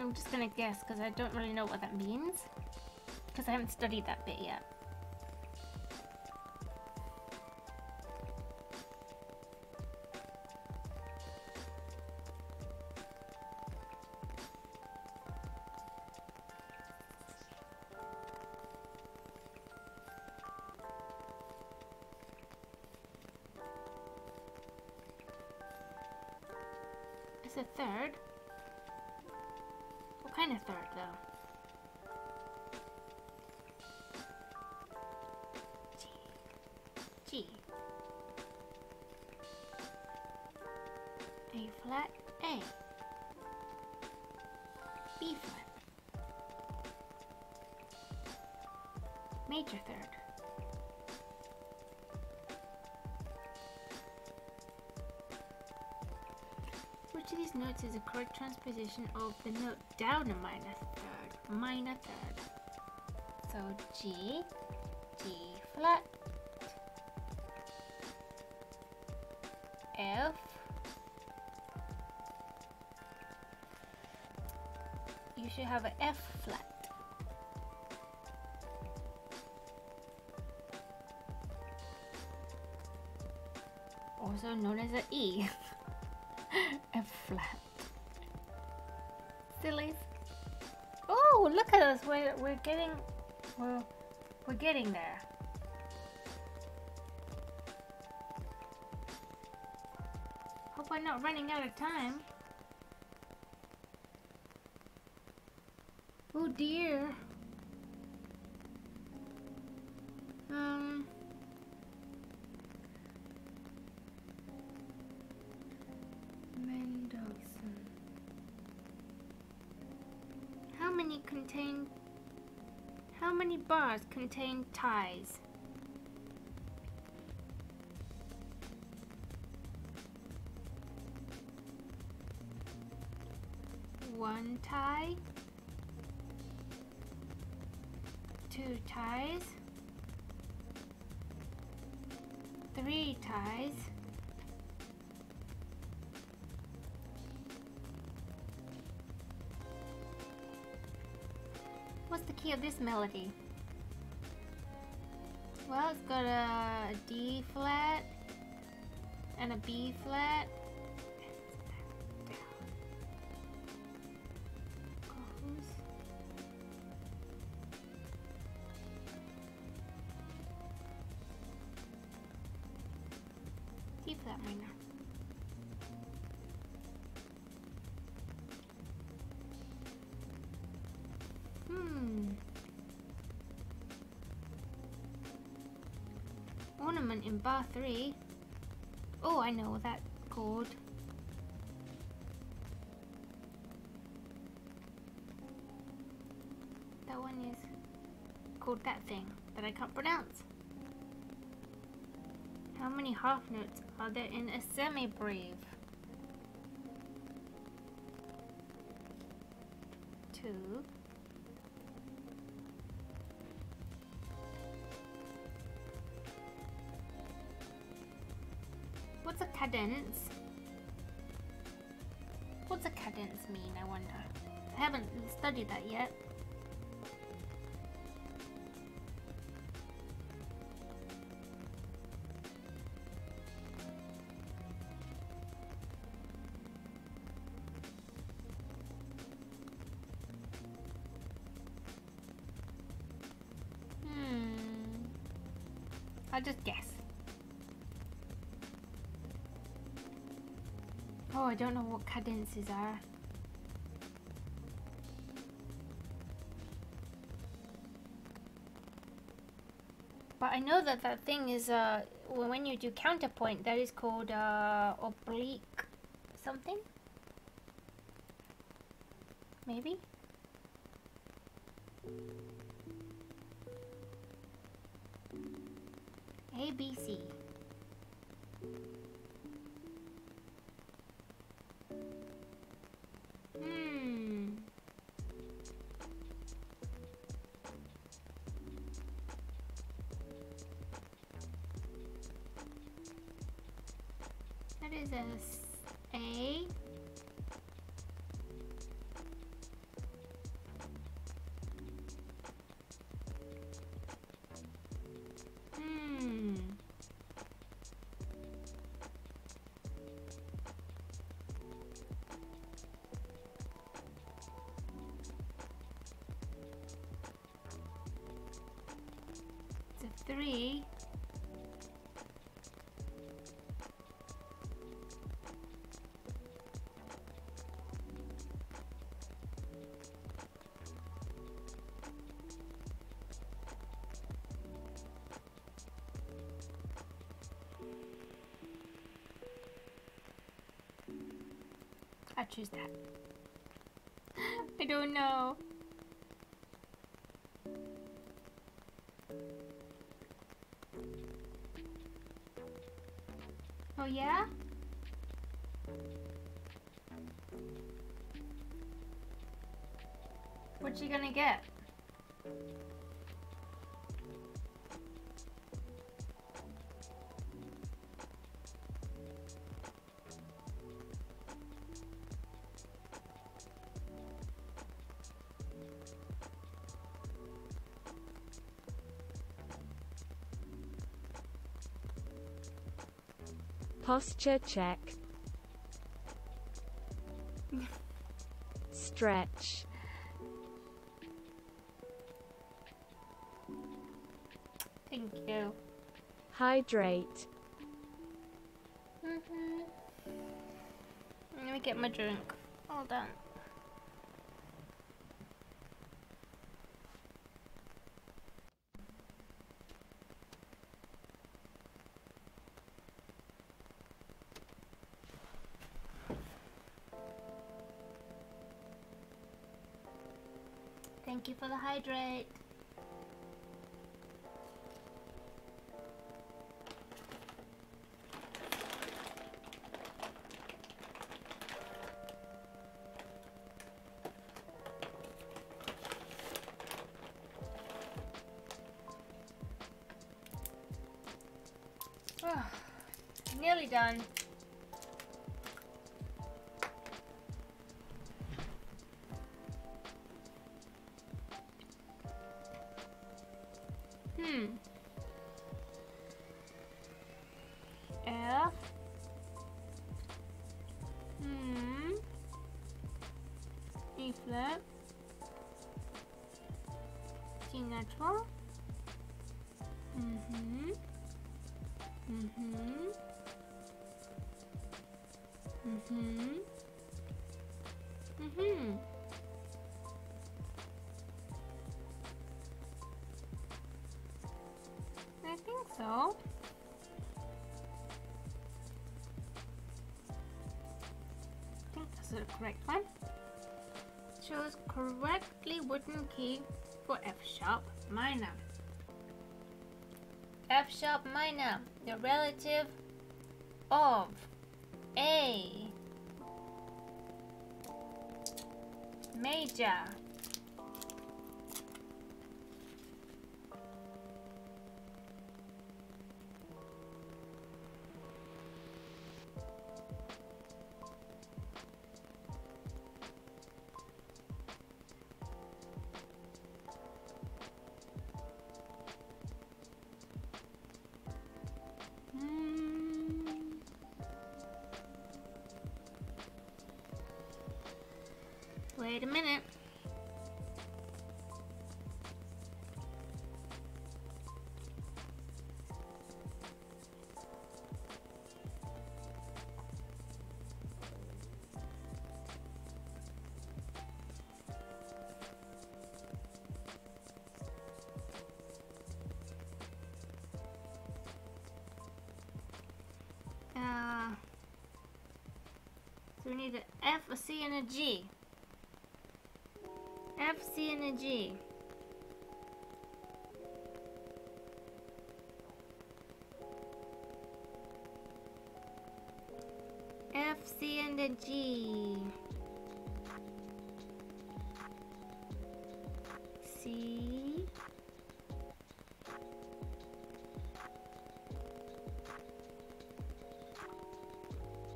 I'm just gonna guess because I don't really know what that means. Because I haven't studied that bit yet. Is it third? Kind of third, though? G. G. A flat, A. B flat. Major third. Is a correct transposition of the note down a minor third? Minor third. So G, G flat, F, you should have an F flat. Also known as an E. F flat. Oh, look at us. We're, we're getting, we're, we're getting there. Hope we're not running out of time. Oh dear. Bars contain ties? One tie, two ties, three ties, What's the key of this melody? Well, it's got a D flat and a B flat. In bar three. Oh, I know that chord. That one is called that thing that I can't pronounce. How many half notes are there in a semibreve? Cadence? What's a cadence mean, I wonder? I haven't studied that yet. Hmm. I'll just guess. Oh, I don't know what cadences are. But I know that that thing is, uh, when you do counterpoint, that is called, uh, oblique something? Maybe? A, B, C. Hmm. That is a A. three. I choose that. I don't know. Oh yeah? What you gonna get? Posture check. Stretch. Thank you. Hydrate. hmm Let me get my drink. Hold on. For the hydrate. Nearly done. Mm-hmm. Mm-hmm. I think so. I think that's the correct one. Shows correctly wooden key for F sharp minor. F sharp minor, the relative of A major. Wait a minute. Uh, so we need an F, a C, and a G. F, C, and a G. F, C, and a G. C.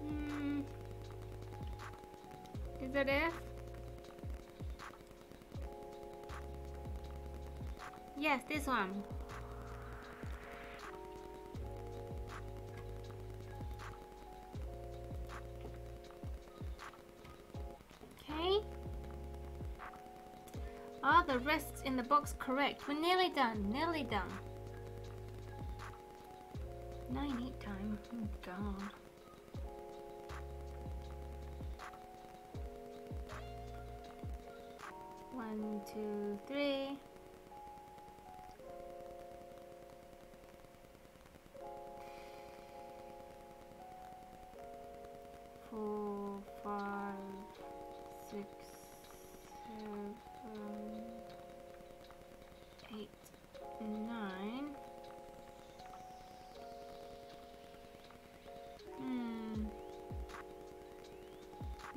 Hmm. Is that F? Yes, this one. Okay. Are the rests in the box correct? We're nearly done. Nearly done. Nine eight time. Oh god. One, two, three.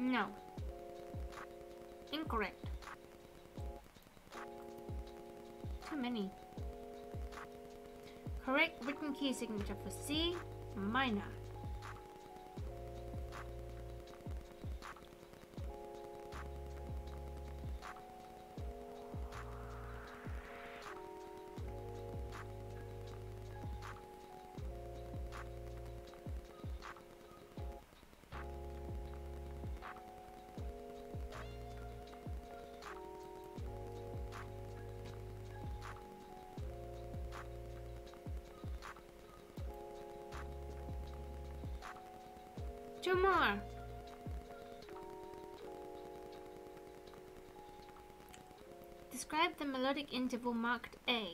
No. Incorrect. Too many. Correct written key signature for C minor. The interval marked A.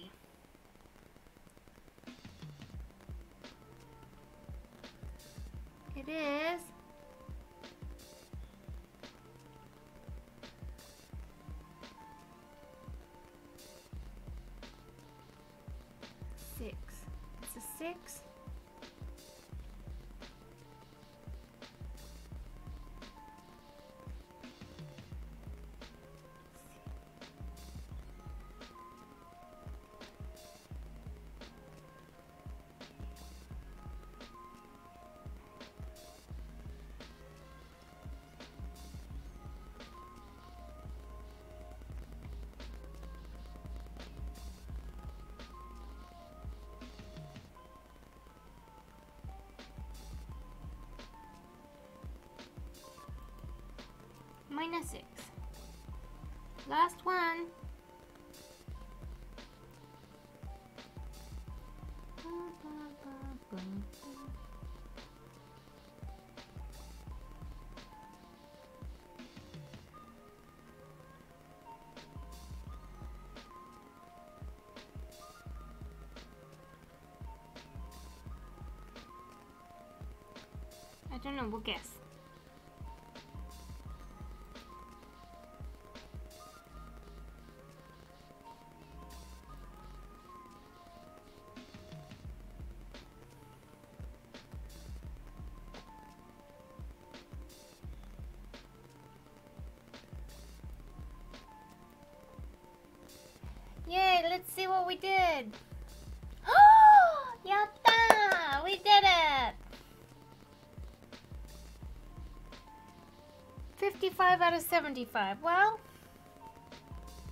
minus 6. Last one. I don't know, we'll guess. See what we did. Yatta! We did it! 55 out of 75. Well,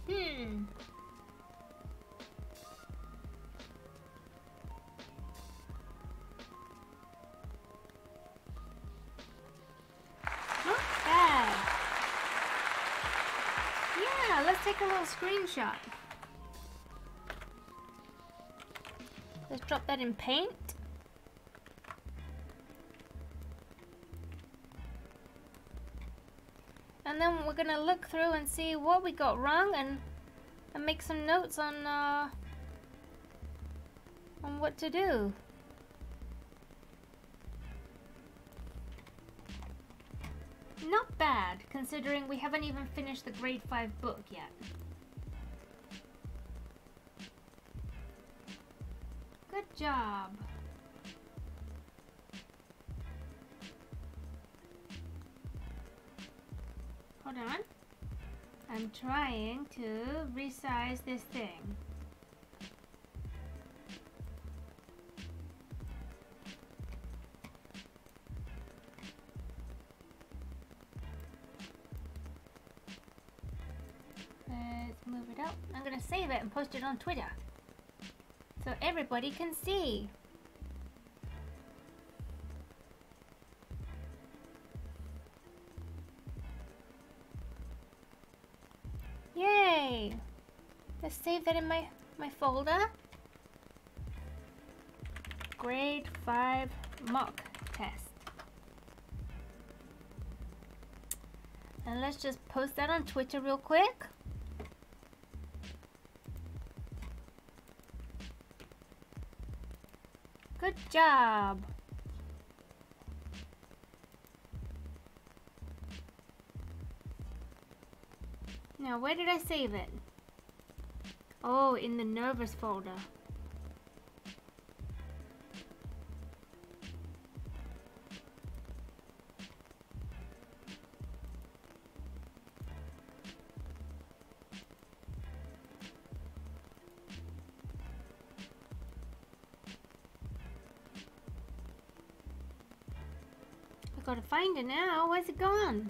hmm. Not bad. Yeah, let's take a little screenshot. Drop that in paint. And then we're gonna look through and see what we got wrong and and make some notes on uh, on what to do. Not bad, considering we haven't even finished the grade 5 book yet. Job. Hold on. I'm trying to resize this thing. Let's move it up. I'm gonna save it and post it on Twitter everybody can see. Yay! Let's save that in my, my folder. Grade 5 mock test. And let's just post that on Twitter real quick. Job. Now, where did I save it? Oh, in the nervous folder. Find it now. Where's it gone?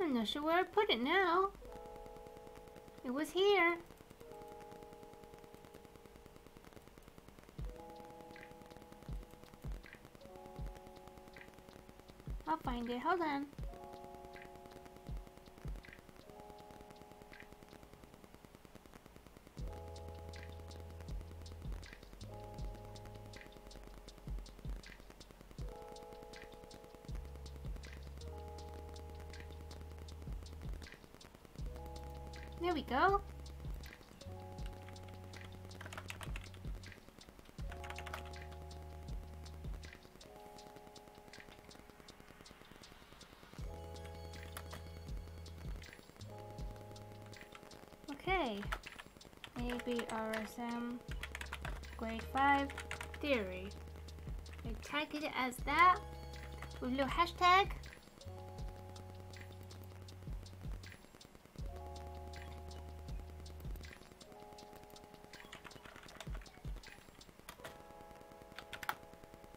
I'm not sure where I put it now. It was here. Find it. Hold on. RSM grade 5 theory. I tag it as that with a little hashtag.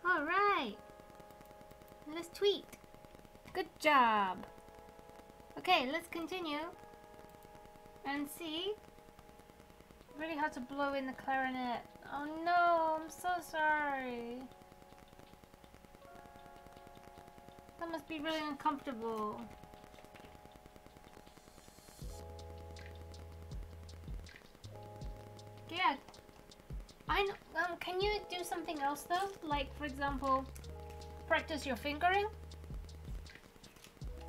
Alright. Let's tweet. Good job. Okay, let's continue. And see. Really hard to blow in the clarinet. Oh no, I'm so sorry. That must be really uncomfortable. Yeah. I know, um, can you do something else though? Like, for example, practice your fingering?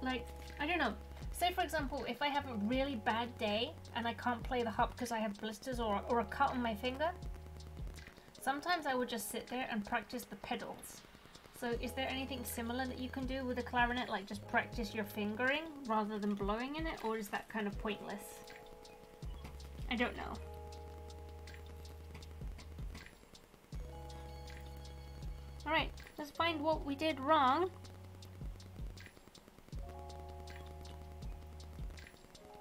Like, I don't know. Say, for example, if I have a really bad day and I can't play the harp because I have blisters or, or a cut on my finger, sometimes I would just sit there and practice the pedals. So is there anything similar that you can do with a clarinet, like just practice your fingering rather than blowing in it, or is that kind of pointless? I don't know. Alright, let's find what we did wrong.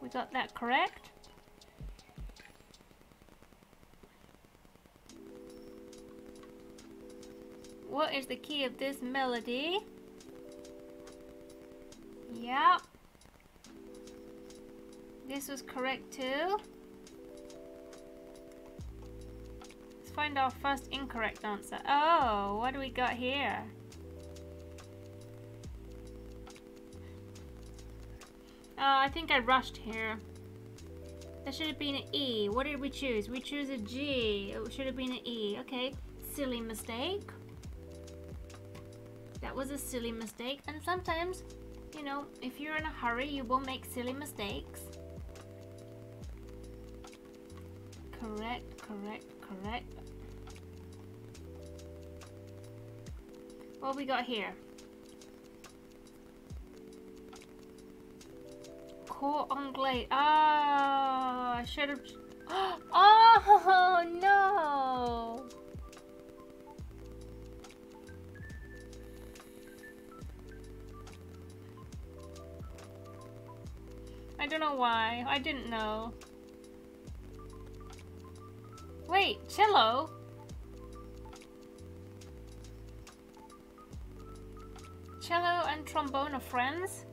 We got that correct. Is the key of this melody? Yep. This was correct too. Let's find our first incorrect answer. Oh, what do we got here? Oh, I think I rushed here. That should have been an E. What did we choose? We choose a G. It should have been an E. Okay, silly mistake. That was a silly mistake. And sometimes, you know, if you're in a hurry, you will make silly mistakes. Correct, correct, correct. What we got here? Cor anglais. Ah, I should have. Oh no! I don't know why. I didn't know. Wait, cello? Cello and trombone are friends?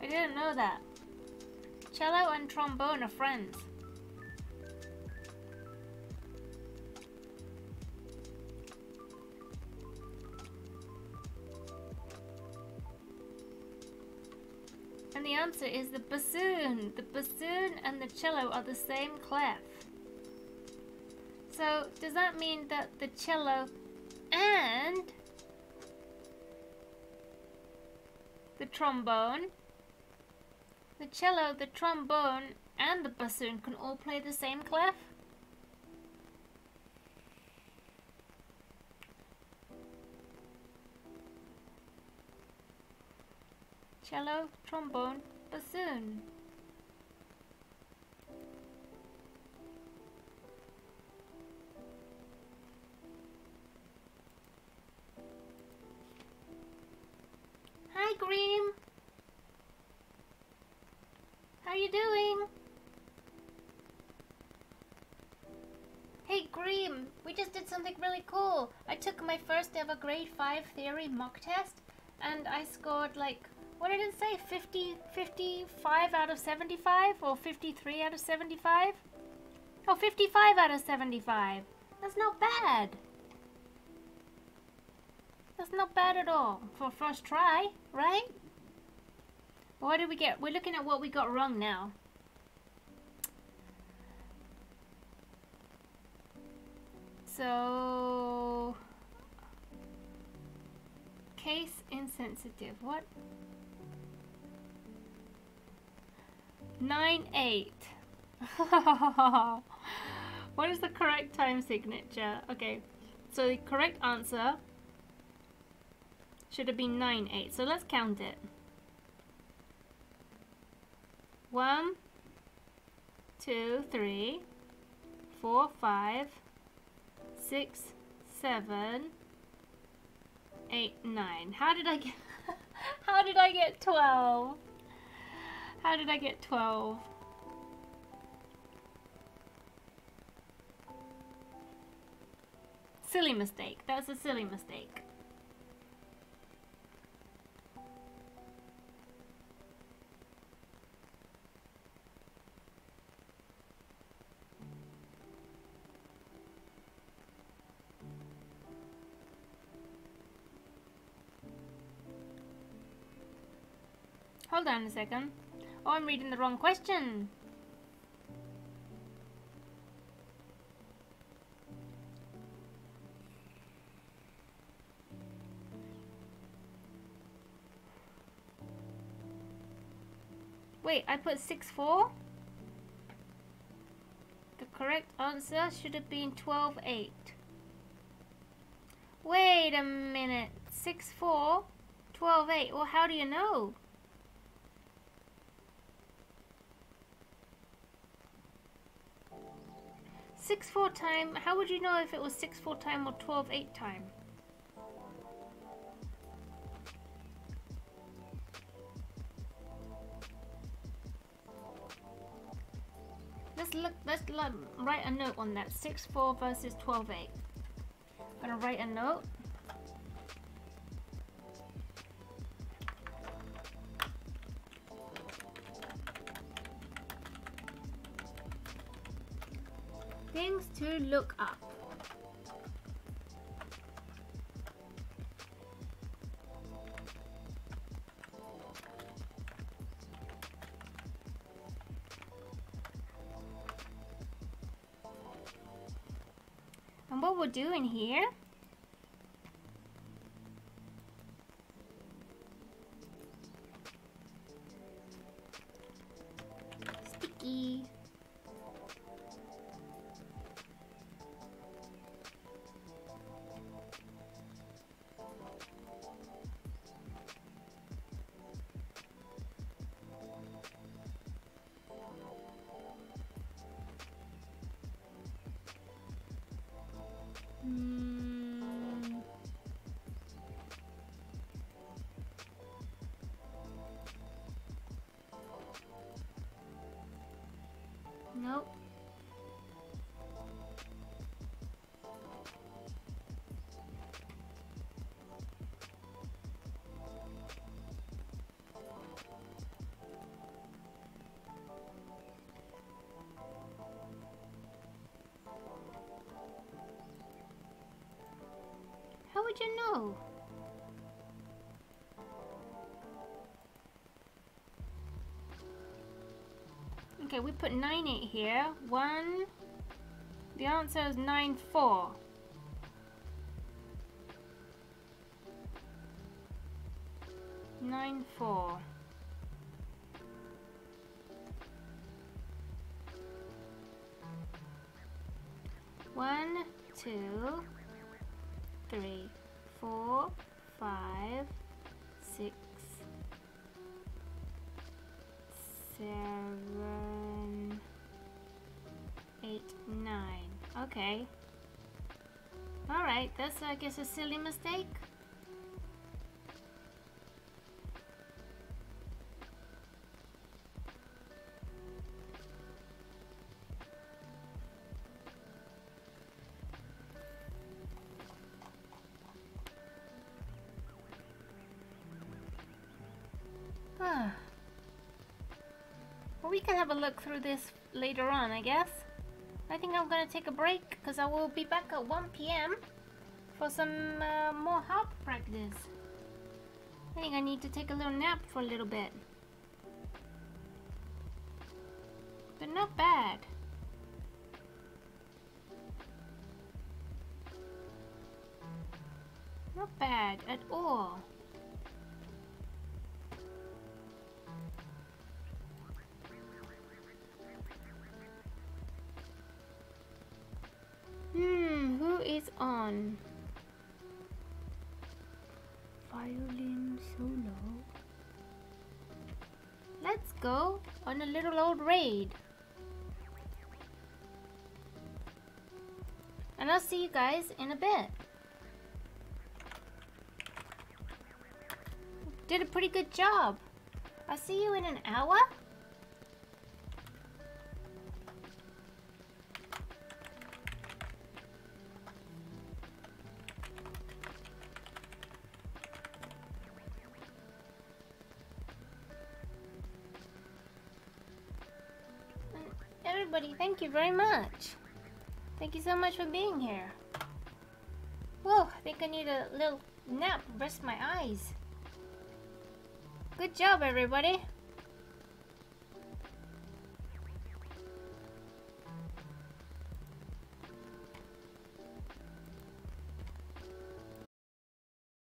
I didn't know that. Cello and trombone are friends. And the answer is the bassoon. The bassoon and the cello are the same clef. So does that mean that the cello and the trombone, the cello, the trombone, and the bassoon can all play the same clef? Cello, trombone, bassoon. Hi, Green. How are you doing? Hey, Green. We just did something really cool. I took my first ever grade 5 theory mock test and I scored like, what did it say? 50, 55 out of 75 or 53 out of 75? Oh, 55 out of 75. That's not bad. That's not bad at all for first try, right? What did we get? We're looking at what we got wrong now. So, case insensitive. What? Nine eight. what is the correct time signature? Okay, so the correct answer should have been 9, 8. So let's count it. 1, 2, 3, 4, 5, 6, 7, 8, 9. How did I get How did I get 12? How did I get 12? Silly mistake. That was a silly mistake. Hold on a second. Oh, I'm reading the wrong question. Wait, I put 6-4? The correct answer should have been 12-8. Wait a minute. 6-4? 12-8? Well, how do you know? Six four time, how would you know if it was six four time or twelve eight time? Let's look, let's look, write a note on that. Six four versus twelve eight. I'm gonna write a note. Things to look up. And what we're doing here would you know? Okay, we put 9 8 here. 1. The answer is 9 4. Nine four. Alright, that's I guess a silly mistake. We can have a look through this later on, I guess. I think I'm gonna take a break because I will be back at 1 p.m. for some uh, more harp practice. I think I need to take a little nap for a little bit. But not bad. Not bad at all. Hmm, who is on? Go on a little old raid. And I'll see you guys in a bit. Did a pretty good job. I'll see you in an hour. Very much. Thank you so much for being here. Whoa, I think I need a little nap, rest my eyes. Good job, everybody.